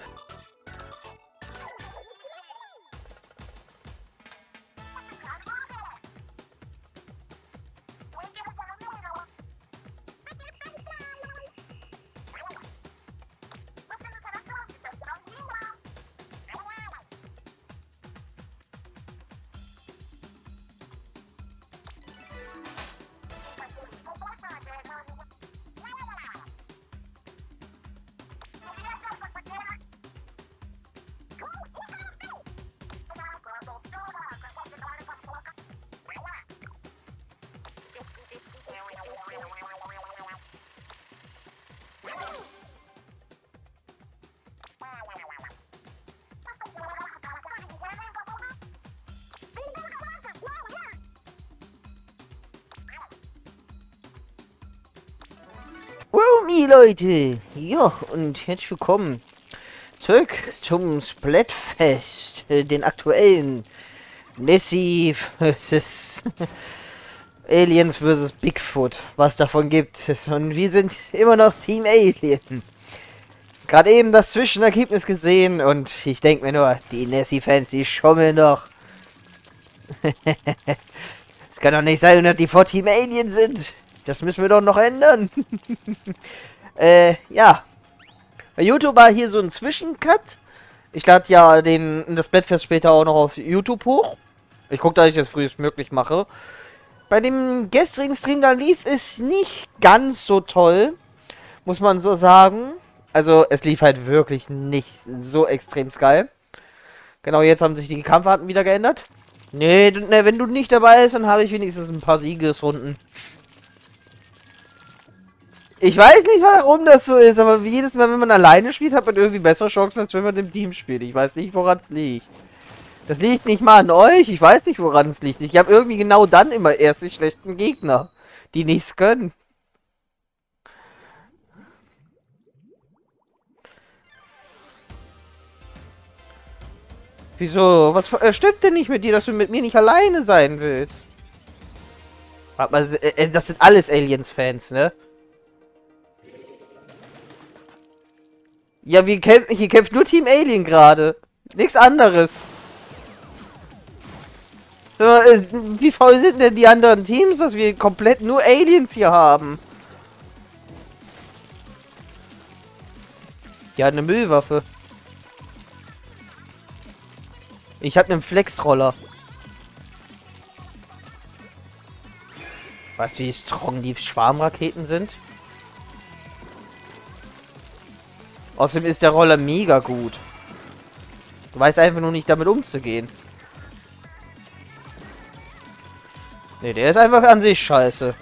Leute! Ja, und herzlich willkommen zurück zum Splatfest, äh, den aktuellen Nessie vs. [laughs] Aliens vs. Bigfoot, was davon gibt es. Und wir sind immer noch Team Alien. Gerade eben das Zwischenergebnis gesehen und ich denke mir nur, die Nessie-Fans, die schummeln doch. [laughs] Es kann doch nicht sein, dass die vor Team Alien sind. Das müssen wir doch noch ändern. [laughs] äh, ja. Bei YouTube war hier so ein Zwischencut. Ich lade ja den, das Bettfest später auch noch auf YouTube hoch. Ich gucke, dass ich das frühestmöglich mache. Bei dem gestrigen Stream, da lief es nicht ganz so toll. Muss man so sagen. Also, es lief halt wirklich nicht so extrem geil. Genau, jetzt haben sich die Kampfarten wieder geändert. Nee, ne, wenn du nicht dabei bist, dann habe ich wenigstens ein paar Siegesrunden. Ich weiß nicht, warum das so ist, aber jedes Mal, wenn man alleine spielt, hat man irgendwie bessere Chancen, als wenn man im Team spielt. Ich weiß nicht, woran es liegt. Das liegt nicht mal an euch. Ich weiß nicht, woran es liegt. Ich habe irgendwie genau dann immer erst die schlechten Gegner, die nichts können. Wieso? Was äh, stimmt denn nicht mit dir, dass du mit mir nicht alleine sein willst? Warte mal, äh, äh, das sind alles Aliens-Fans, ne? Ja, wir kämpfen, hier kämpft nur Team Alien gerade. Nichts anderes. So, äh, wie faul sind denn die anderen Teams, dass wir komplett nur Aliens hier haben? Ja, eine Müllwaffe. Ich habe einen Flexroller. Du, wie strong die Schwarmraketen sind? Außerdem ist der Roller mega gut. Du weißt einfach nur nicht damit umzugehen. Ne, der ist einfach an sich scheiße.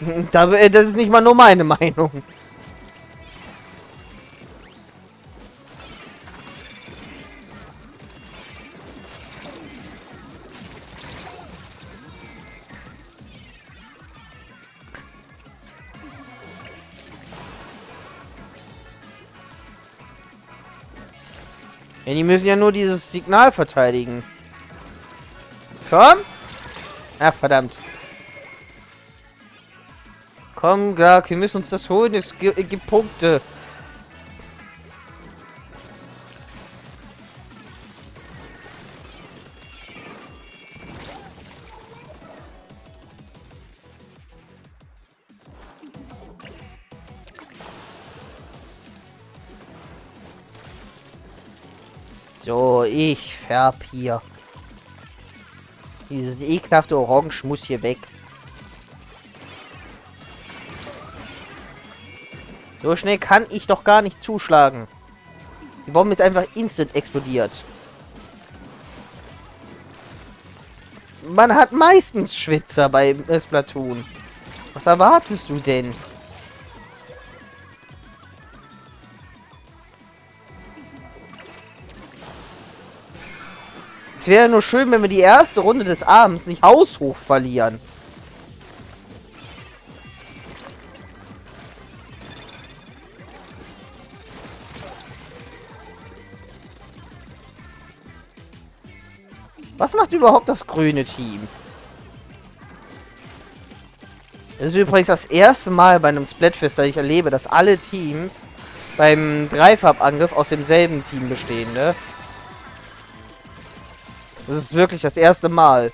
[laughs] das ist nicht mal nur meine Meinung. Ja, die müssen ja nur dieses Signal verteidigen. Komm! Ach, verdammt. Komm, Gag, wir müssen uns das holen. Es gibt Punkte. Ich färb hier. Dieses ekelhafte Orange muss hier weg. So schnell kann ich doch gar nicht zuschlagen. Die Bombe ist einfach instant explodiert. Man hat meistens Schwitzer bei Splatoon. Was erwartest du denn? Es wäre nur schön, wenn wir die erste Runde des Abends nicht haushoch verlieren. Was macht überhaupt das grüne Team? Das ist übrigens das erste Mal bei einem Splatfest, dass ich erlebe, dass alle Teams beim Dreifarbangriff aus demselben Team bestehen, ne? Das ist wirklich das erste Mal.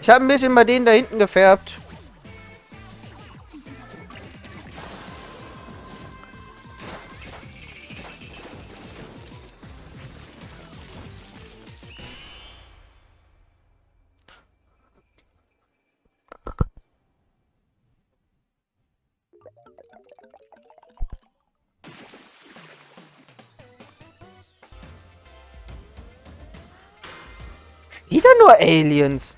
Ich habe ein bisschen bei denen da hinten gefärbt. Nur Aliens.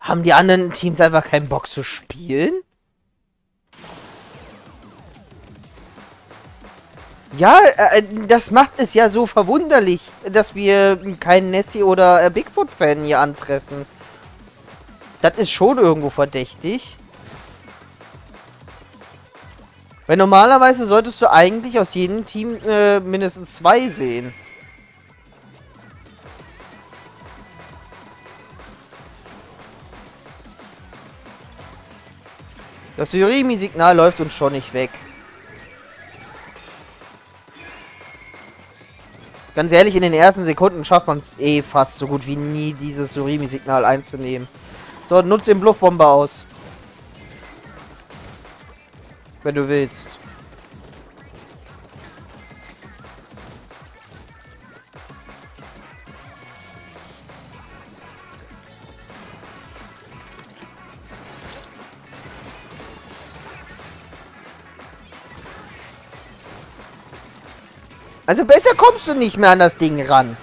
Haben die anderen Teams einfach keinen Bock zu spielen? Ja, äh, das macht es ja so verwunderlich, dass wir keinen Nessie oder äh, Bigfoot-Fan hier antreffen. Das ist schon irgendwo verdächtig. Weil normalerweise solltest du eigentlich aus jedem Team äh, mindestens zwei sehen. Das Surimi-Signal läuft uns schon nicht weg. Ganz ehrlich, in den ersten Sekunden schafft man es eh fast so gut wie nie, dieses Surimi-Signal einzunehmen. So, nutzt den Bluffbomber aus. Wenn du willst. Also besser kommst du nicht mehr an das Ding ran.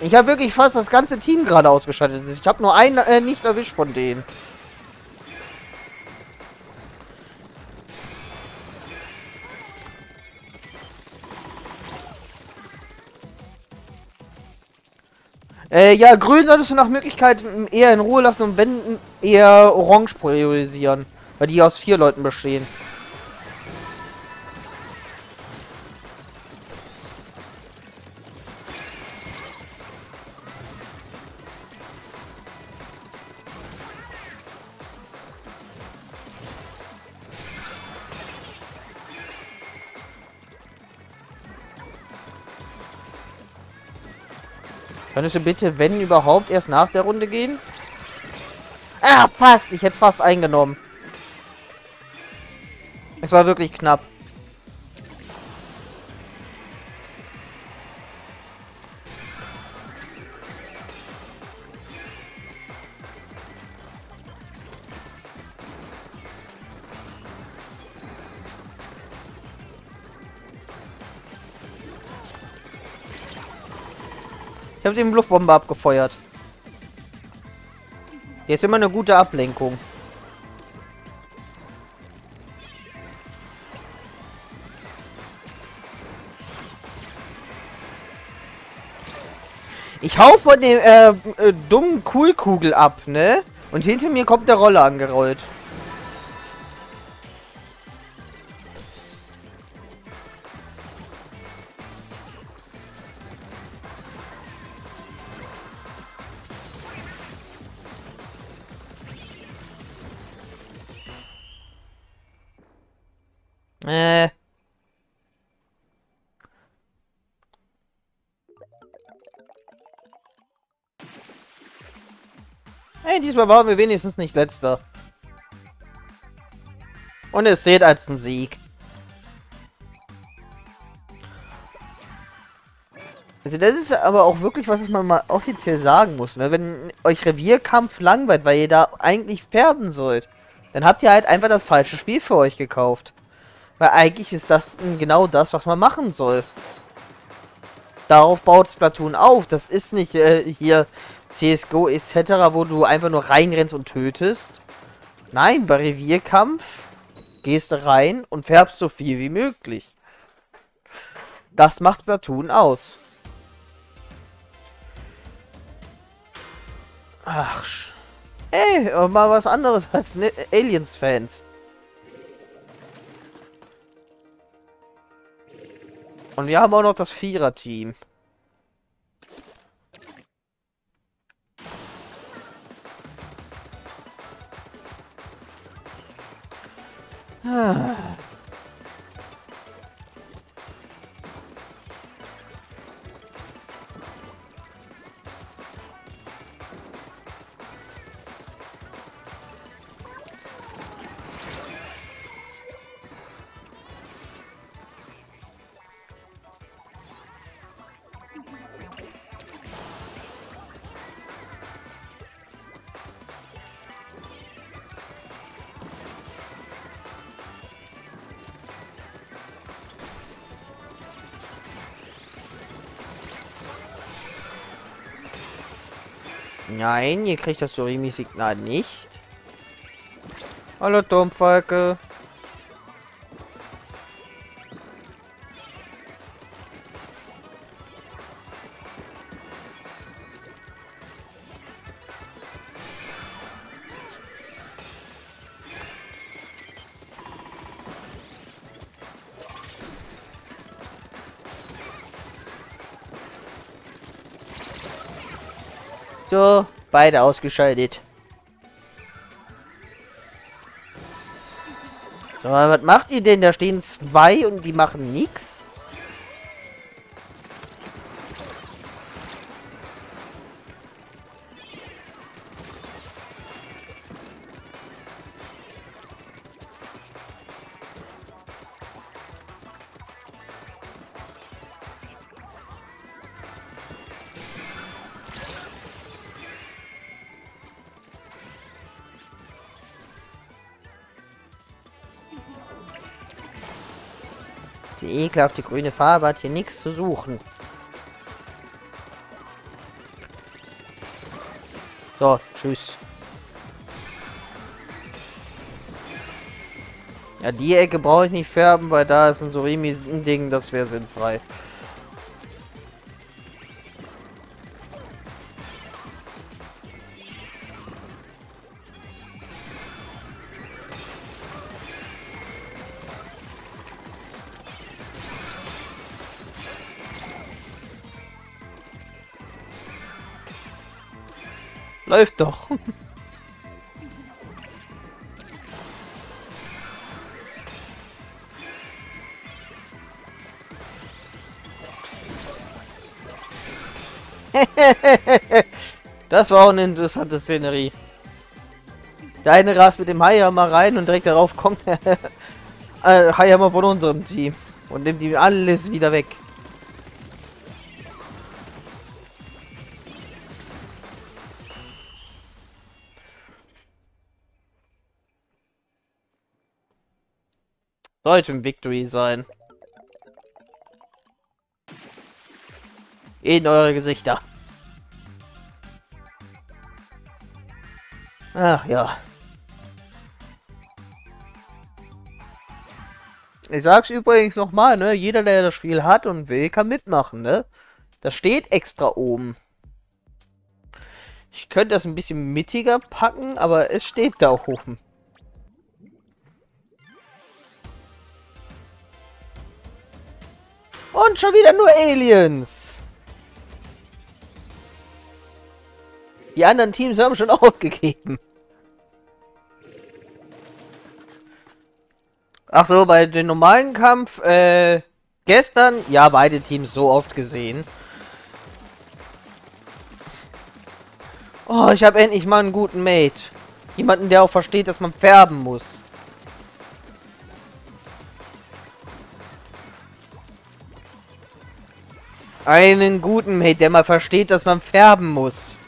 Ich habe wirklich fast das ganze Team gerade ausgeschaltet. Ich habe nur einen äh, nicht erwischt von denen. Äh, ja, grün solltest du nach Möglichkeit eher in Ruhe lassen und wenn eher orange priorisieren. Weil die aus vier Leuten bestehen. Könntest du bitte, wenn überhaupt, erst nach der Runde gehen? Ah, passt. Ich hätte fast eingenommen. Es war wirklich knapp. Habe den Luftbombe abgefeuert. Der ist immer eine gute Ablenkung. Ich hau von dem äh, äh, dummen Coolkugel ab, ne? Und hinter mir kommt der Roller angerollt. Äh. Hey, diesmal waren wir wenigstens nicht letzter. Und es seht als ein Sieg. Also das ist aber auch wirklich, was man mal offiziell sagen muss. Ne? Wenn euch Revierkampf langweilt, weil ihr da eigentlich färben sollt, dann habt ihr halt einfach das falsche Spiel für euch gekauft. Weil eigentlich ist das genau das, was man machen soll. Darauf baut Splatoon auf. Das ist nicht äh, hier CSGO etc., wo du einfach nur reinrennst und tötest. Nein, bei Revierkampf gehst du rein und färbst so viel wie möglich. Das macht Splatoon aus. Ach, ey, mal was anderes als Aliens-Fans. Und wir haben auch noch das Vierer-Team. Ah. Nein, ihr kriegt das Surimi-Signal nicht. Hallo Turmfalke. Beide ausgeschaltet. So, was macht ihr denn? Da stehen zwei und die machen nichts. Die ekelhafte grüne Farbe hat hier nichts zu suchen. So, tschüss. Ja, die Ecke brauche ich nicht färben, weil da ist ein Surimi-Ding, das wäre sinnfrei. Läuft doch. [laughs] das war auch eine interessante Szenerie. Der eine rast mit dem Highhammer rein und direkt darauf kommt der [laughs] äh, Highhammer von unserem Team und nimmt ihm alles wieder weg. Sollte ein Victory sein. In eure Gesichter. Ach ja. Ich sag's übrigens nochmal, ne? Jeder, der das Spiel hat und will, kann mitmachen, ne? Das steht extra oben. Ich könnte das ein bisschen mittiger packen, aber es steht da oben. Und schon wieder nur Aliens. Die anderen Teams haben schon [laughs] aufgegeben. Ach so, bei dem normalen Kampf, äh, gestern, ja, beide Teams so oft gesehen. Oh, ich habe endlich mal einen guten Mate. Jemanden, der auch versteht, dass man färben muss. Einen guten Mate, der mal versteht, dass man färben muss.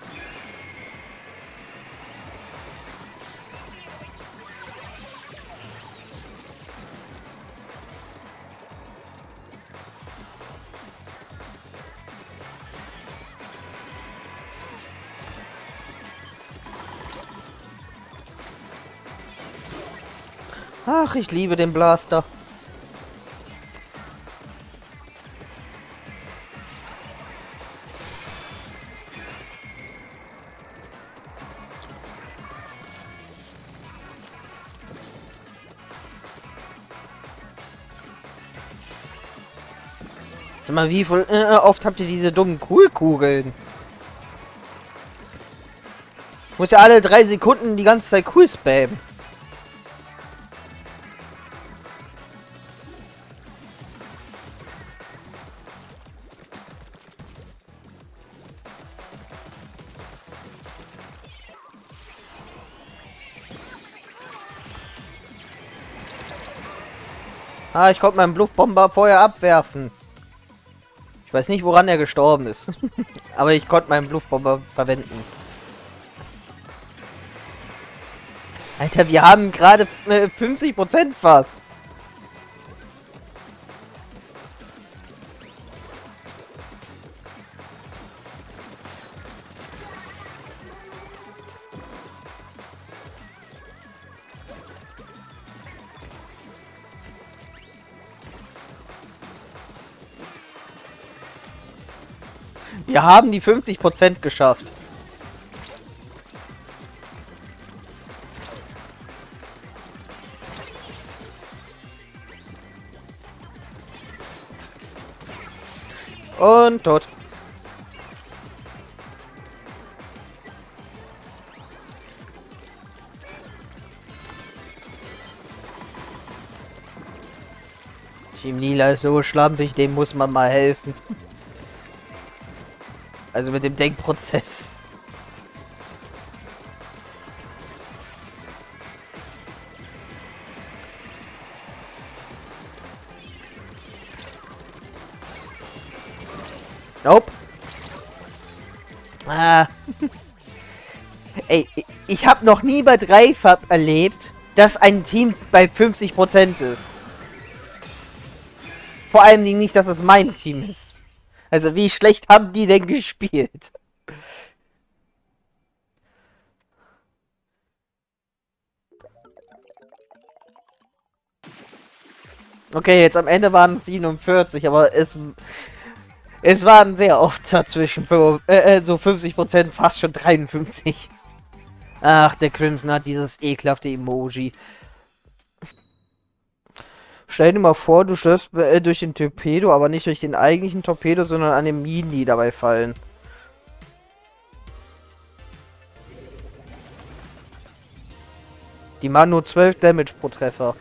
Ach, ich liebe den Blaster. Mal, wie voll, äh, oft habt ihr diese dummen Coolkugeln? Muss ja alle drei Sekunden die ganze Zeit cool spammen. Ah, ich konnte meinen Bluffbomber vorher abwerfen. Ich weiß nicht, woran er gestorben ist. [laughs] Aber ich konnte meinen Bluffbomber verwenden. Alter, wir haben gerade äh, 50% fast. Wir haben die 50% geschafft. Und tot. Team Lila ist so schlampig, dem muss man mal helfen. [laughs] Also mit dem Denkprozess. Nope. Ah. [laughs] Ey, ich habe noch nie bei Dreifab erlebt, dass ein Team bei 50% ist. Vor allem nicht, dass es mein Team ist. Also wie schlecht haben die denn gespielt? Okay, jetzt am Ende waren es 47, aber es es waren sehr oft dazwischen äh, äh so 50%, fast schon 53. Ach, der Crimson hat dieses ekelhafte Emoji. Stell dir mal vor, du stößt äh, durch den Torpedo, aber nicht durch den eigentlichen Torpedo, sondern an den Minen, die dabei fallen. Die machen nur 12 Damage pro Treffer.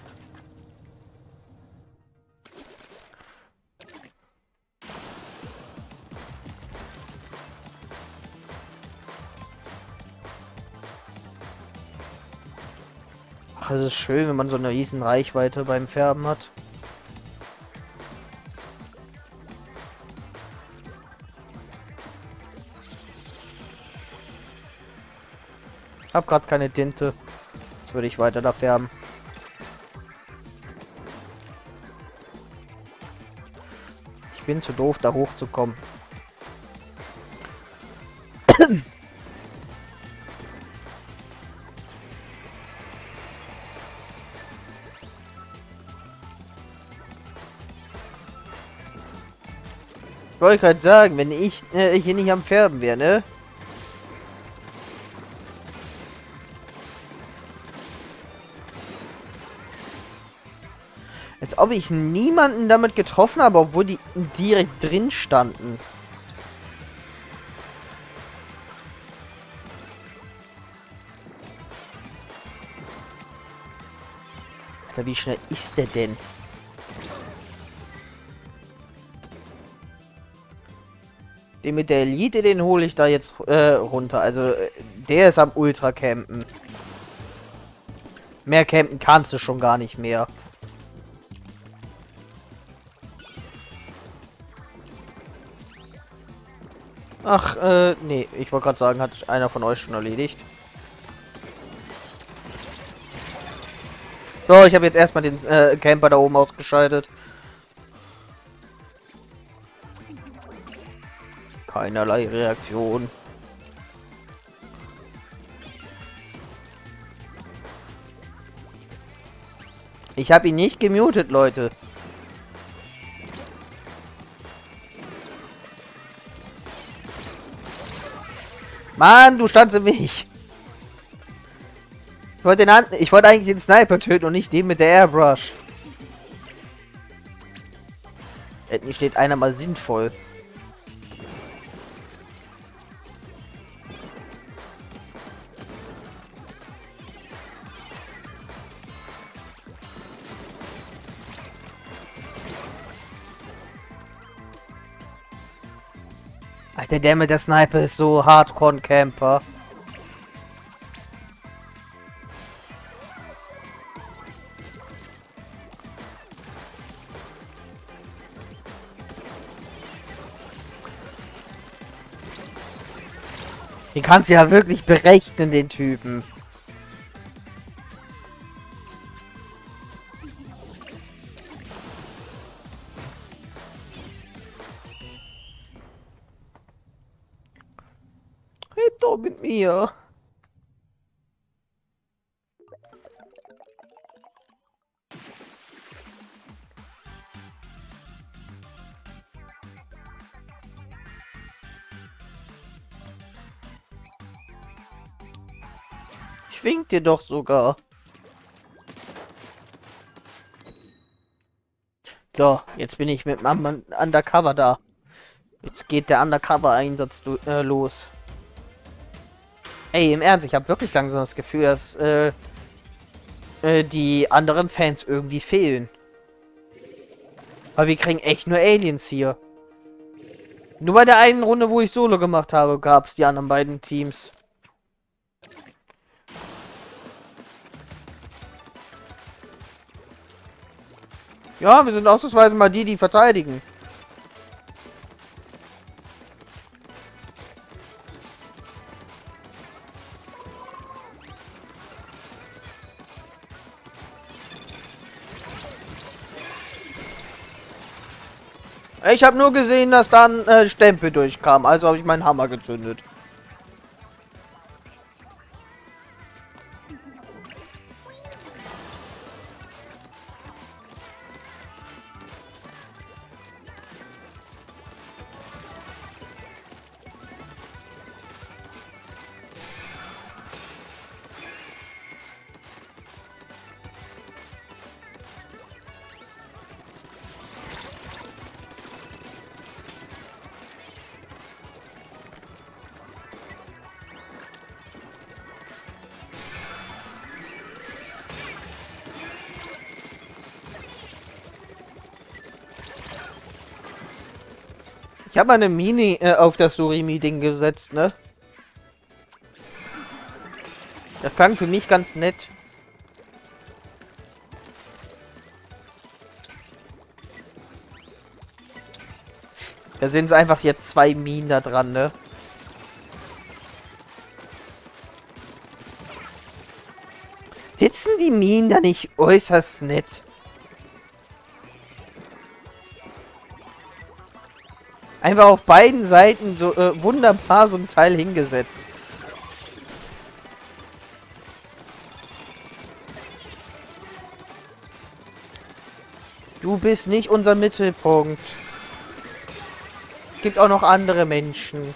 Ach, es ist schön, wenn man so eine riesen Reichweite beim Färben hat. Hab gerade keine Tinte. Jetzt würde ich weiter da färben. Ich bin zu doof, da hochzukommen. Ich wollte gerade sagen, wenn ich äh, hier nicht am Färben wäre, ne? Als ob ich niemanden damit getroffen habe, obwohl die direkt drin standen. Alter, wie schnell ist der denn? Den mit der Elite, den hole ich da jetzt äh, runter. Also, der ist am Ultra campen. Mehr campen kannst du schon gar nicht mehr. Ach, äh, nee, ich wollte gerade sagen, hat einer von euch schon erledigt. So, ich habe jetzt erstmal den äh, Camper da oben ausgeschaltet. Keinerlei Reaktion. Ich habe ihn nicht gemutet, Leute. Mann, du standst im Weg. Ich wollte, den eigentlich den Sniper töten und nicht den mit der Airbrush. Endlich steht einer mal sinnvoll. Der, der mit der Sniper ist so Hardcore-Camper. Den kannst du ja wirklich berechnen, den Typen. Wink dir doch sogar. So, jetzt bin ich mit meinem Undercover da. Jetzt geht der Undercover-Einsatz äh, los. Ey, im Ernst, ich habe wirklich langsam das Gefühl, dass äh, äh, die anderen Fans irgendwie fehlen. Weil wir kriegen echt nur Aliens hier. Nur bei der einen Runde, wo ich Solo gemacht habe, gab es die anderen beiden Teams. Ja, wir sind ausnahmsweise mal die, die verteidigen. Ich habe nur gesehen, dass dann äh, Stempel durchkam. Also habe ich meinen Hammer gezündet. Habe eine Mini äh, auf das Surimi-Ding gesetzt, ne? Das klang für mich ganz nett. Da sind es einfach jetzt zwei Minen da dran, ne? Sitzen die Minen da nicht äußerst nett? Einfach auf beiden Seiten so äh, wunderbar so ein Teil hingesetzt. Du bist nicht unser Mittelpunkt. Es gibt auch noch andere Menschen.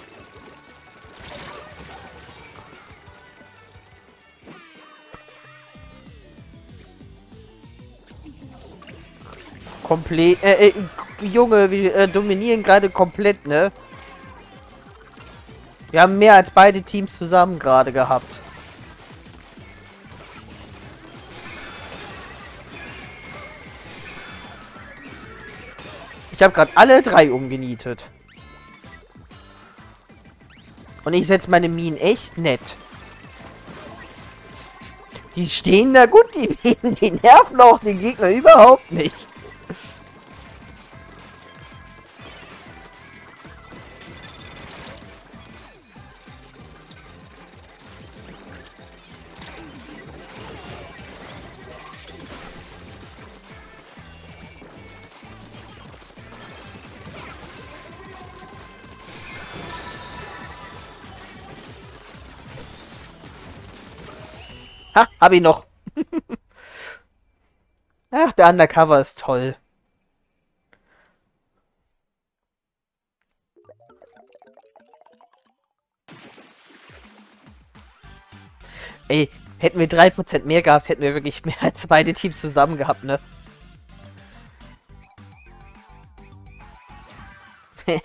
Komplett, äh, äh, Junge, wir äh, dominieren gerade komplett, ne? Wir haben mehr als beide Teams zusammen gerade gehabt. Ich habe gerade alle drei umgenietet. Und ich setze meine Minen echt nett. Die stehen da gut, die [laughs] Minen, die nerven auch den Gegner überhaupt nicht. Hab ich noch. [laughs] Ach, der Undercover ist toll. Ey, hätten wir 3% mehr gehabt, hätten wir wirklich mehr als beide Teams zusammen gehabt, ne? [laughs]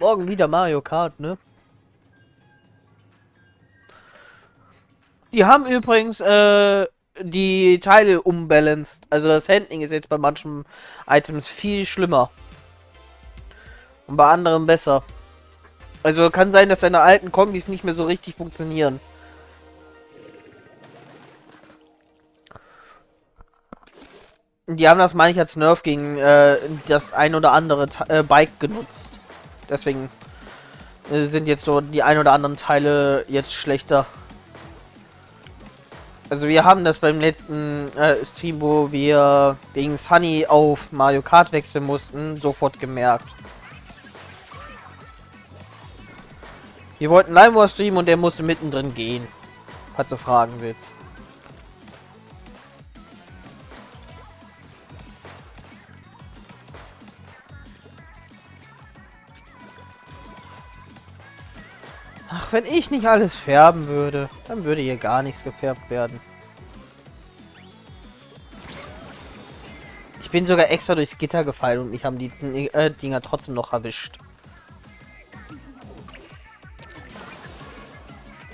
Morgen wieder Mario Kart, ne? Die haben übrigens äh, die Teile umbalanced. Also das Handling ist jetzt bei manchen Items viel schlimmer. Und bei anderen besser. Also kann sein, dass seine alten Kombis nicht mehr so richtig funktionieren. Die haben das, meine ich, als Nerf gegen äh, das ein oder andere äh, Bike genutzt. Deswegen äh, sind jetzt so die ein oder anderen Teile jetzt schlechter. Also wir haben das beim letzten äh, Stream, wo wir wegen Sunny auf Mario Kart wechseln mussten, sofort gemerkt. Wir wollten Lime War streamen und der musste mittendrin gehen. Falls du fragen willst. Ach, wenn ich nicht alles färben würde, dann würde hier gar nichts gefärbt werden. Ich bin sogar extra durchs Gitter gefallen und mich haben die äh, Dinger trotzdem noch erwischt.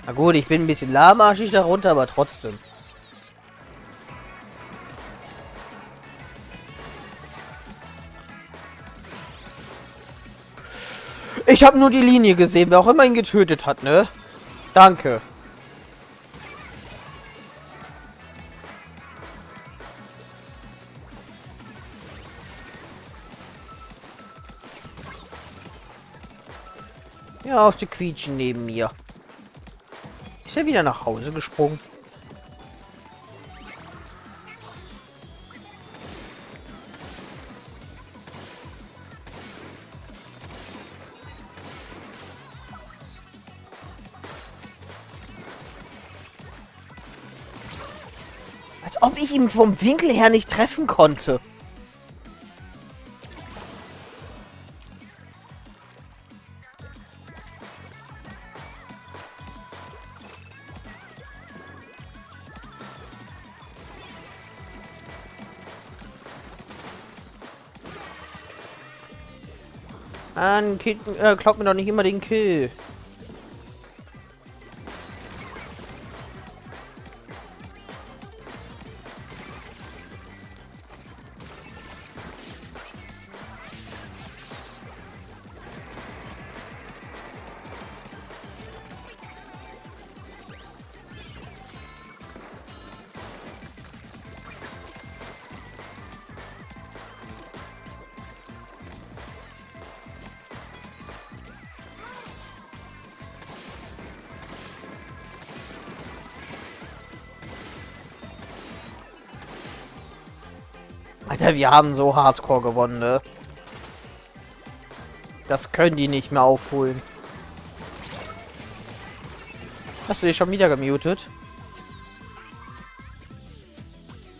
Na gut, ich bin ein bisschen lahmarschig darunter, aber trotzdem. Ich habe nur die Linie gesehen, wer auch immer ihn getötet hat, ne? Danke. Ja, auf die Quietschen neben mir. Ist er wieder nach Hause gesprungen? Ihn vom Winkel her nicht treffen konnte. Mann, äh, klaut mir doch nicht immer den Kill. Alter, wir haben so hardcore gewonnen, ne? Das können die nicht mehr aufholen. Hast du dich schon wieder gemutet?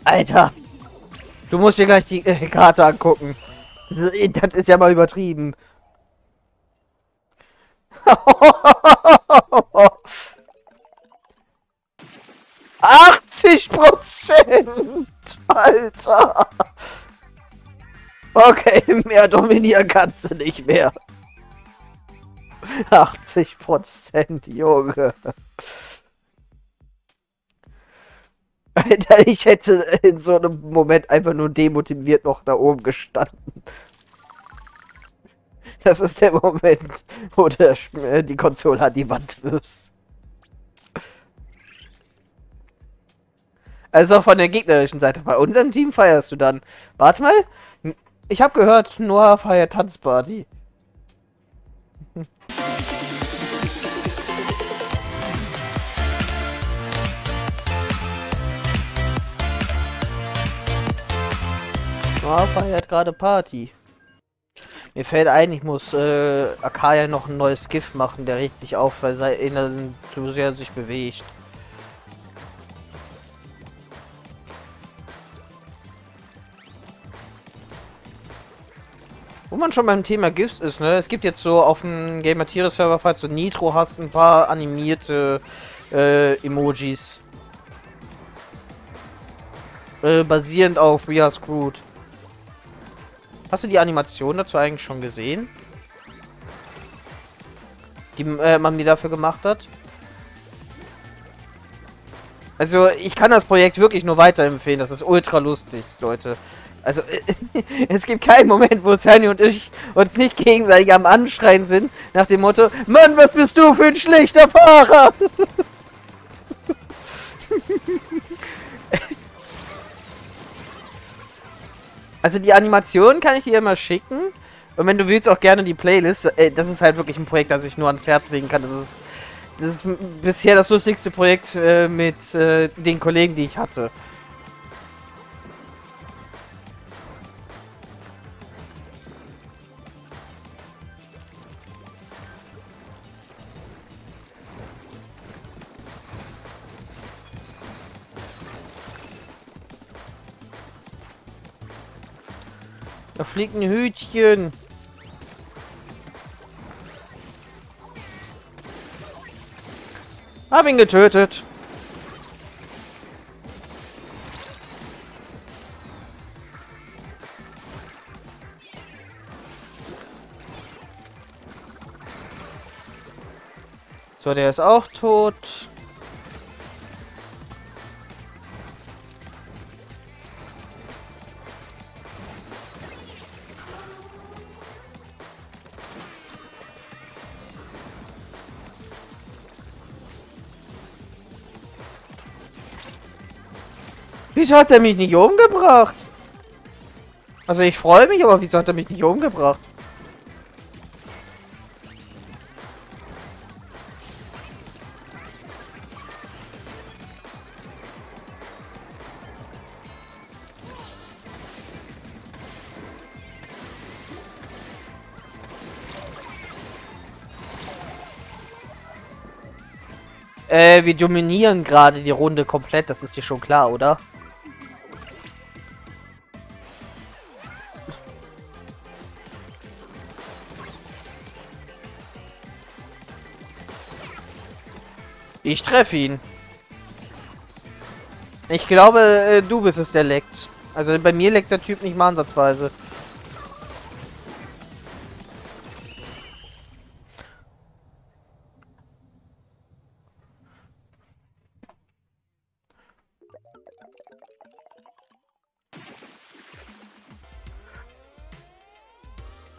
Alter! Du musst dir gleich die äh, Karte angucken. Das ist, das ist ja mal übertrieben. [laughs] Okay, [laughs] mehr dominieren kannst du nicht mehr. 80 Prozent, Junge. Alter, ich hätte in so einem Moment einfach nur demotiviert noch da oben gestanden. Das ist der Moment, wo der, äh, die Konsole an die Wand wirst. Also von der gegnerischen Seite. Bei unserem Team feierst du dann. Warte mal. Ich habe gehört, Noah feiert Tanzparty. [laughs] Noah feiert gerade Party. Mir fällt ein, ich muss äh, Akaya noch ein neues Gift machen, der sich auf, weil Inneren zu sehr sich bewegt. Wo man schon beim Thema GIFs ist, ne? Es gibt jetzt so auf dem Gamer Tiere Server, falls du Nitro hast, ein paar animierte äh, Emojis. Äh, basierend auf We Are Screwed. Hast du die Animation dazu eigentlich schon gesehen? Die äh, man mir dafür gemacht hat? Also, ich kann das Projekt wirklich nur weiterempfehlen. Das ist ultra lustig, Leute. Also, [laughs] es gibt keinen Moment, wo Sani und ich uns nicht gegenseitig am Anschreien sind, nach dem Motto, Mann, was bist du für ein schlechter Fahrer? [laughs] also, die Animation kann ich dir immer schicken. Und wenn du willst, auch gerne die Playlist. Das ist halt wirklich ein Projekt, das ich nur ans Herz legen kann. Das ist, das ist bisher das lustigste Projekt äh, mit äh, den Kollegen, die ich hatte. Da fliegt ein Hütchen. Hab ihn getötet. So, der ist auch tot. Wieso hat er mich nicht umgebracht? Also ich freue mich, aber wieso hat er mich nicht umgebracht? Äh, wir dominieren gerade die Runde komplett, das ist dir schon klar, oder? Ich treffe ihn. Ich glaube, äh, du bist es, der leckt. Also bei mir leckt der Typ nicht mal ansatzweise.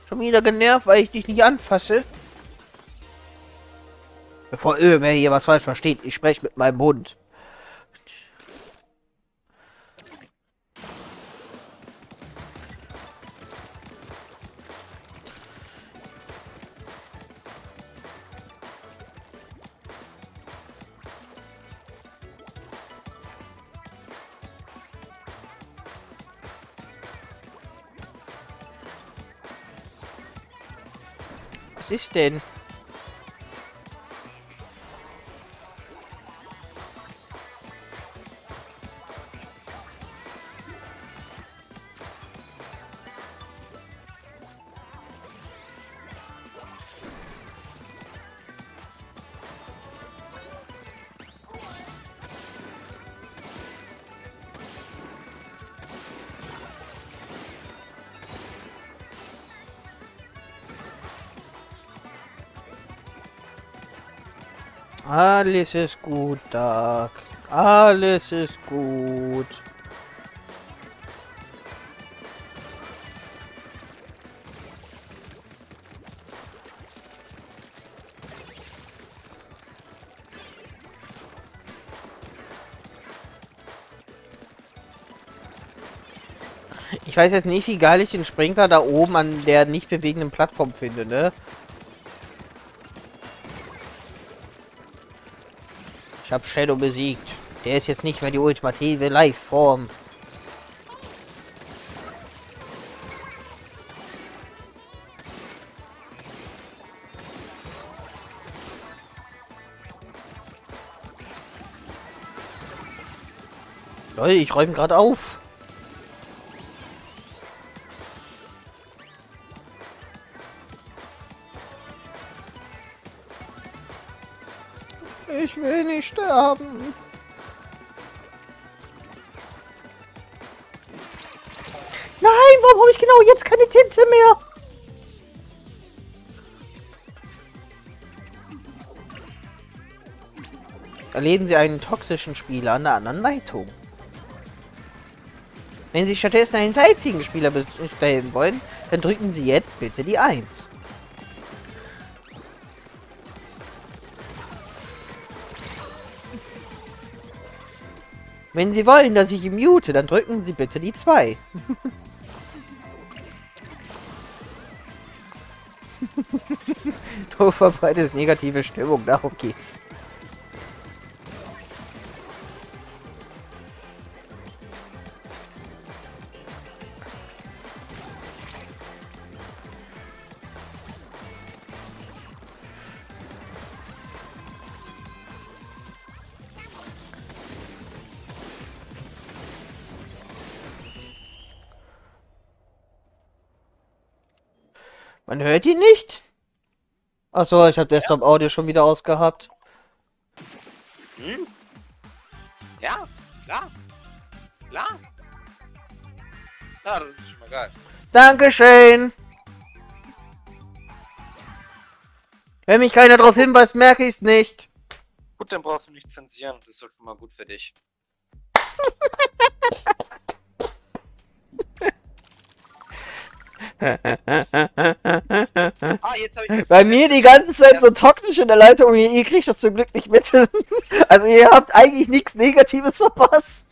Schon wieder genervt, weil ich dich nicht anfasse. Bevor irgendwer hier was falsch versteht, ich spreche mit meinem Hund. Was ist denn? Alles ist gut, Doc. Alles ist gut. Ich weiß jetzt nicht, wie geil ich den Sprinkler da oben an der nicht bewegenden Plattform finde, ne? Ich habe Shadow besiegt. Der ist jetzt nicht mehr die ultimative Live-Form. Leute, ich räume gerade auf. Sterben. Nein, warum habe ich genau jetzt keine Tinte mehr? Erleben Sie einen toxischen Spieler an der anderen Leitung. Wenn Sie stattdessen einen salzigen Spieler bestellen wollen, dann drücken Sie jetzt bitte die 1. Wenn Sie wollen, dass ich ihn mute, dann drücken Sie bitte die 2. [laughs] du verbreitest negative Stimmung, darum geht's. Hört ihn nicht? Achso, ich habe Desktop Audio schon wieder ausgehabt. Hm? Ja, klar. Klar. Ja, das ist schon mal geil. Dankeschön. Wenn mich keiner darauf hinweist, merke ich es nicht. Gut, dann brauchst du nicht zensieren. Das ist doch schon mal gut für dich. [laughs] Ah, jetzt habe ich. Bei mir die ganze Zeit so toxisch in der Leitung und ihr kriegt das zum Glück nicht mit. [laughs] Also ihr habt eigentlich nichts Negatives verpasst.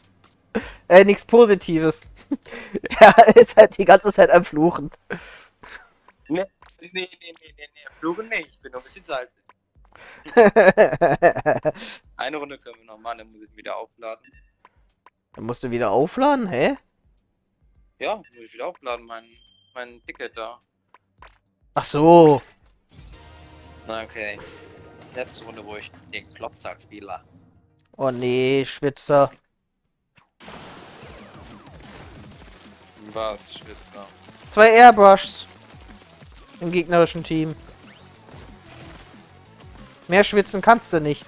Äh, nichts Positives. Er ist halt die ganze Zeit am Fluchen. Nee, nee, nee, nee, nee, nee. Fluchen nicht. Ich bin nur ein bisschen salzig. [laughs] Eine Runde können wir noch machen, dann muss ich wieder aufladen. Dann musst du wieder aufladen, hä? Ja, muss ich wieder aufladen, mein, mein Ticket da. Ach so. Na, okay. Letzte Runde, wo ich den Klotztag spiele. Oh nee, Schwitzer. Was, Schwitzer? Zwei Airbrushs. Im gegnerischen Team. Mehr schwitzen kannst du nicht.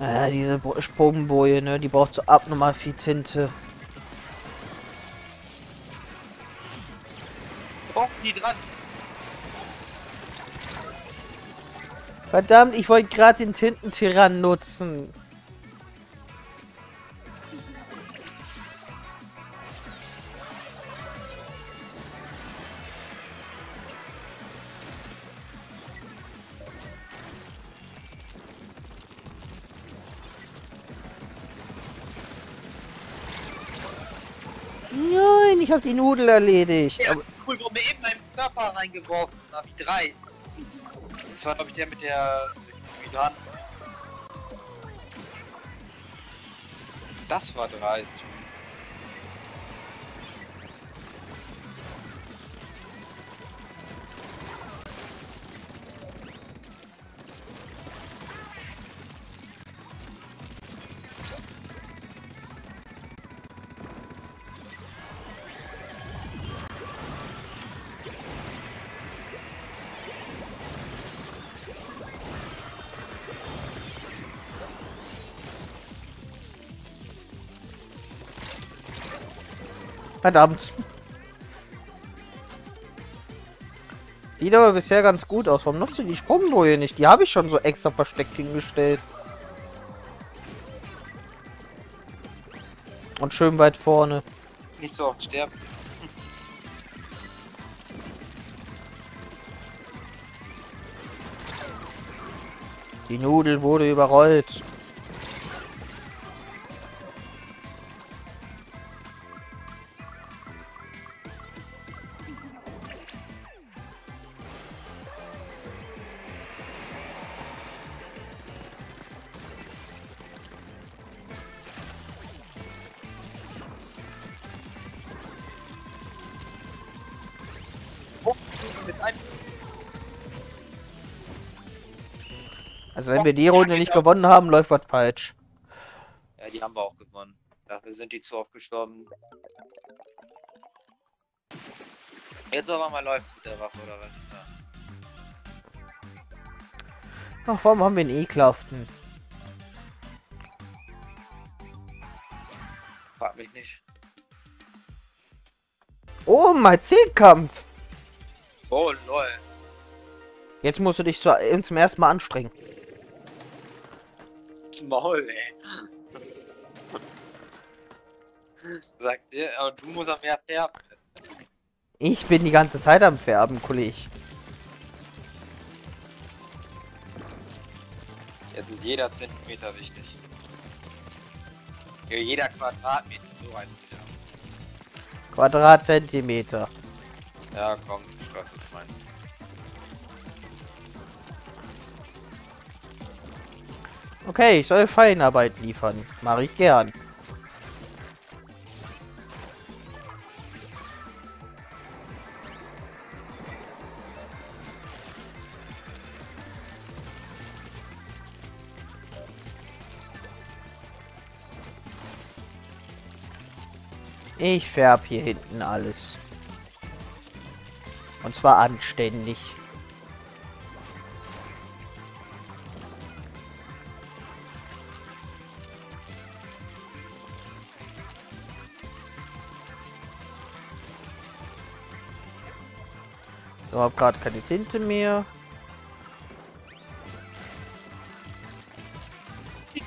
Äh, diese Bo- Sprungboje, ne? Die braucht so abnormal viel Tinte. Oh, die dran. Verdammt, ich wollte gerade den Tintentyrann nutzen. Ich habe die Nudel erledigt. Ja, Aber wo mir eben meinen Körper reingeworfen hat, wie dreist. Das war, glaube ich, der mit der Hydran. Das war dreist. Verdammt. Sieht aber bisher ganz gut aus. Warum nutzt du die Sprungboje nicht? Die habe ich schon so extra versteckt hingestellt. Und schön weit vorne. Nicht so oft sterben. Die Nudel wurde überrollt. Wenn wir die Runde nicht gewonnen haben, läuft was falsch. Ja, die haben wir auch gewonnen. Dafür sind die zu oft gestorben. Jetzt aber mal läuft's mit der Waffe oder was? Ja. Ach, warum haben wir einen ekelhaften? Frag mich nicht. Oh, mein Zehnkampf! Oh lol. Jetzt musst du dich zu, zum ersten Mal anstrengen. Maul, ey. Sagt dir, aber du musst auch mehr färben. Ich bin die ganze Zeit am Färben, Kollege. Jetzt ist jeder Zentimeter wichtig. Jeder Quadratmeter, so heißt es ja. Quadratzentimeter. Ja, komm, schreib weiß, was ich meine. Okay, ich soll Feinarbeit liefern. Mache ich gern. Ich färb hier hinten alles. Und zwar anständig. Habe gerade keine Tinte mehr.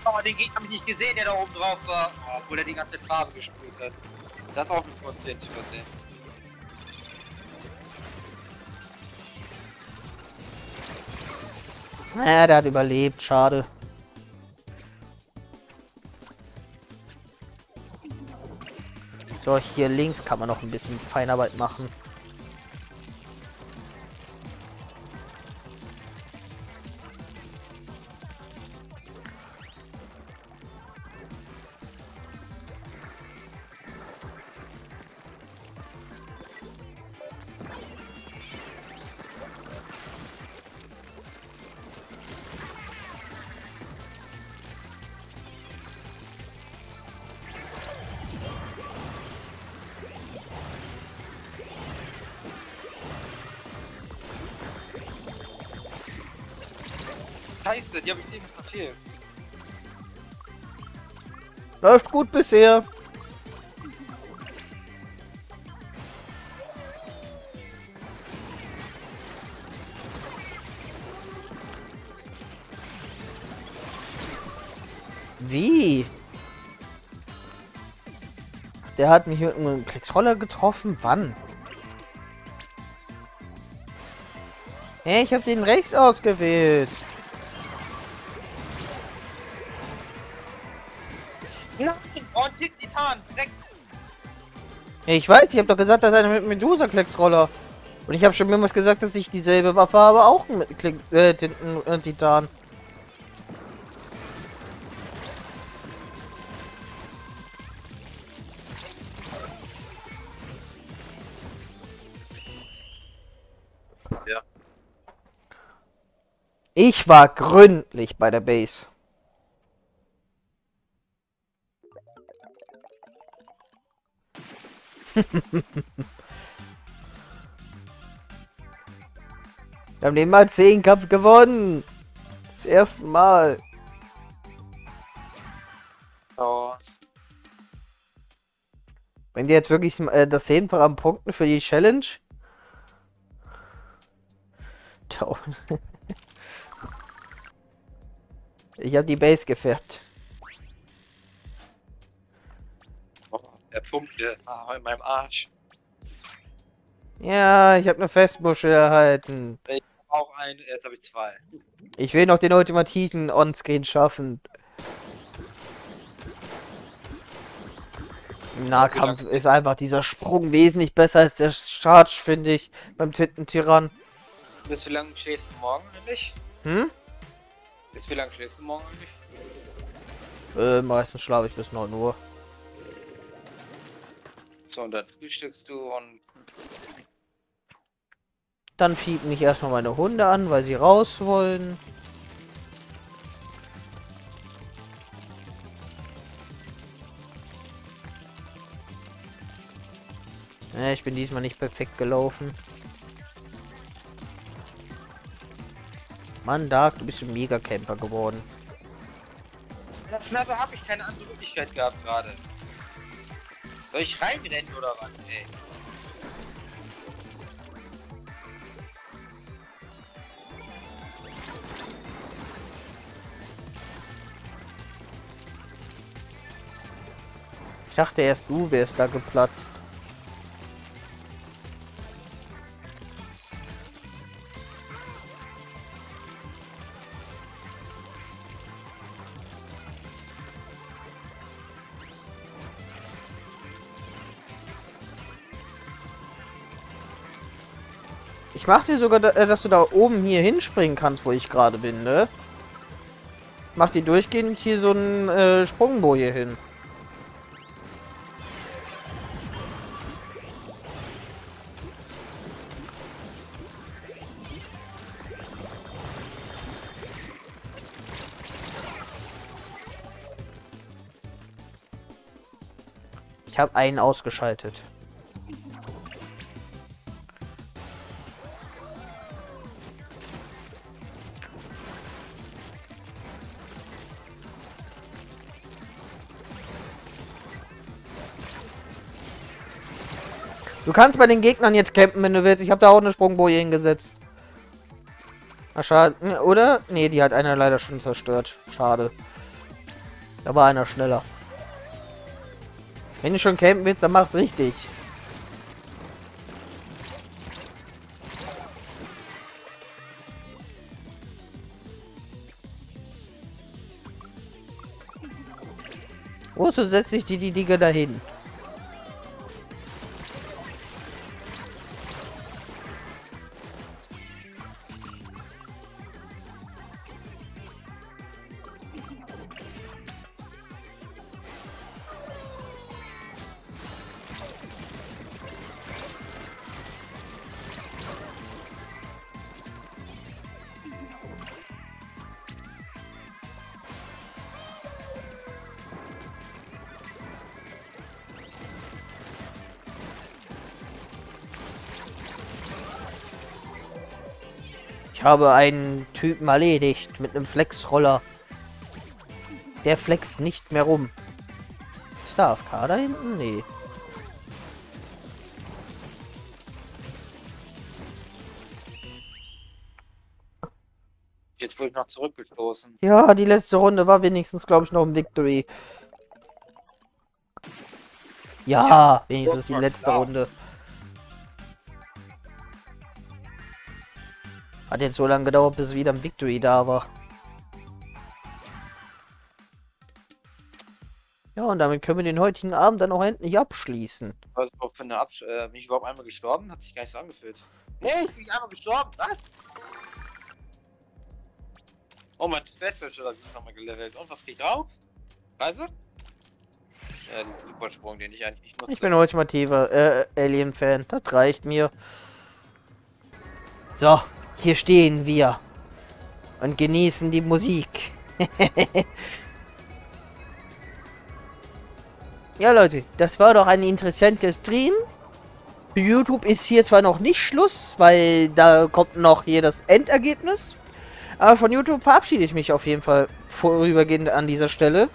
Oh, den Gegner habe ich nicht gesehen, der da oben drauf war. Oh, obwohl er die ganze Zeit Farbe gesprüht hat. Das ist auch nicht von 10 zu übersehen. Naja, der hat überlebt. Schade. So, hier links kann man noch ein bisschen Feinarbeit machen. Bisher. Wie? Der hat mich mit einem Klicksroller getroffen. Wann? Hey, ich habe den rechts ausgewählt. Ich weiß, ich habe doch gesagt, dass einer mit Medusa Klicksroller. Und ich habe schon mehrmals gesagt, dass ich dieselbe Waffe habe, auch mit Klick, äh, Tinten, äh, Titan. Ja. Ich war gründlich bei der Base. [laughs] Wir haben den mal 10 Kampf gewonnen. Das erste Mal. Oh. Wenn die jetzt wirklich äh, das Zehnfach an Punkten für die Challenge. [laughs] Ich habe die Base gefärbt. Der Punkte ah, in meinem Arsch. Ja, ich habe eine Festmuschel erhalten. Auch ein, jetzt habe ich zwei. Ich will noch den ultimativen Onscreen schaffen. Im Nahkampf ist einfach dieser Sprung wesentlich besser als der Charge, finde ich, beim Tintentyrann. Bis wie lange schläfst du morgen eigentlich? Hm? Bis wie lange schläfst du morgen eigentlich? Äh, meistens schlafe ich bis 9 Uhr. So, und dann frühstückst du und Dann fiepen mich erstmal meine Hunde an, weil sie raus wollen. Ja, ich bin diesmal nicht perfekt gelaufen. Mann, Dark, du bist ein Mega-Camper geworden. Das Sniper habe ich keine andere Möglichkeit gehabt gerade. Soll ich reinrennen oder was? Ey. Ich dachte erst, du wärst da geplatzt. Ich mach dir sogar, äh, dass du da oben hier hinspringen kannst, wo ich gerade bin, ne? Mach dir durchgehend hier so einen äh, Sprungboje hin. Ich habe einen ausgeschaltet. Du kannst bei den Gegnern jetzt campen, wenn du willst. Ich habe da auch eine Sprungboje hingesetzt. Ach, schade. Ne, Oder? Nee, die hat einer leider schon zerstört. Schade. Da war einer schneller. Wenn du schon campen willst, dann mach's richtig. Wozu setze ich die, die Dinge dahin? Ich habe einen Typen erledigt mit einem Flexroller. Der flext nicht mehr rum. Ist da AFK da hinten? Nee. Jetzt wurde ich noch zurückgestoßen. Ja, die letzte Runde war wenigstens, glaube ich, noch ein Victory. Ja, wenigstens die letzte klar. Runde. Hat jetzt so lange gedauert, bis wieder ein Victory da war. Ja, und damit können wir den heutigen Abend dann auch endlich abschließen. Was überhaupt für eine Absch äh, bin ich überhaupt einmal gestorben? Hat sich gar nicht so angefühlt. Nee, ich bin einmal gestorben. Was? Oh, mein Schwertfisch oder wie ist nochmal gelevelt. Und was krieg ich drauf? Weißt du? Ja, den Supersprung, den ich eigentlich nicht nutze. Ich bin ultimativer äh, Alien-Fan. Das reicht mir. So, hier stehen wir. Und genießen die Musik. [laughs] ja, Leute, das war doch ein interessanter Stream. Für YouTube ist hier zwar noch nicht Schluss, weil da kommt noch hier das Endergebnis. Aber von YouTube verabschiede ich mich auf jeden Fall vorübergehend an dieser Stelle.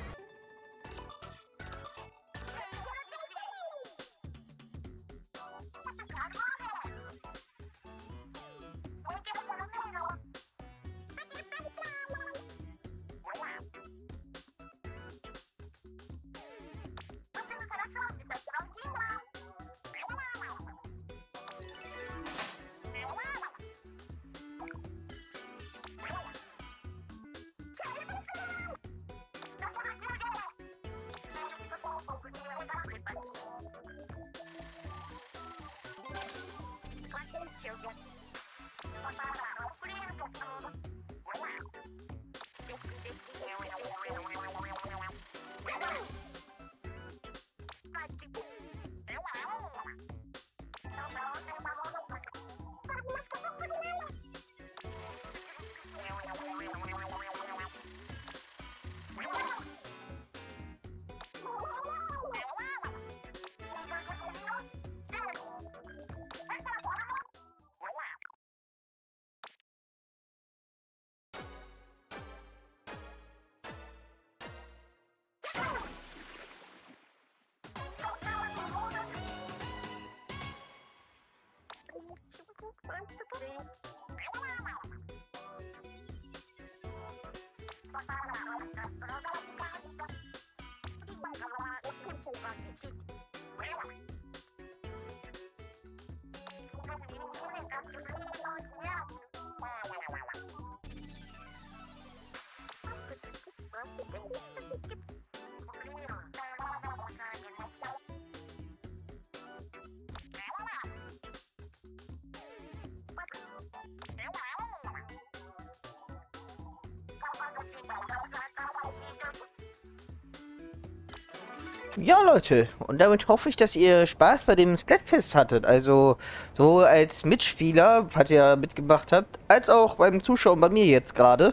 Leute, und damit hoffe ich, dass ihr Spaß bei dem Splatfest hattet. Also, so als Mitspieler, falls ihr mitgemacht habt, als auch beim Zuschauen bei mir jetzt gerade.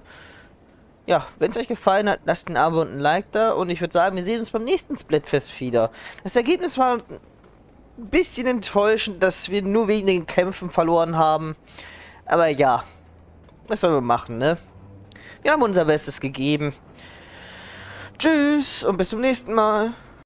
Ja, wenn es euch gefallen hat, lasst ein Abo und ein Like da. Und ich würde sagen, wir sehen uns beim nächsten Splatfest wieder. Das Ergebnis war ein bisschen enttäuschend, dass wir nur wegen den Kämpfen verloren haben. Aber ja, was sollen wir machen, ne? Wir haben unser Bestes gegeben. Tschüss und bis zum nächsten Mal.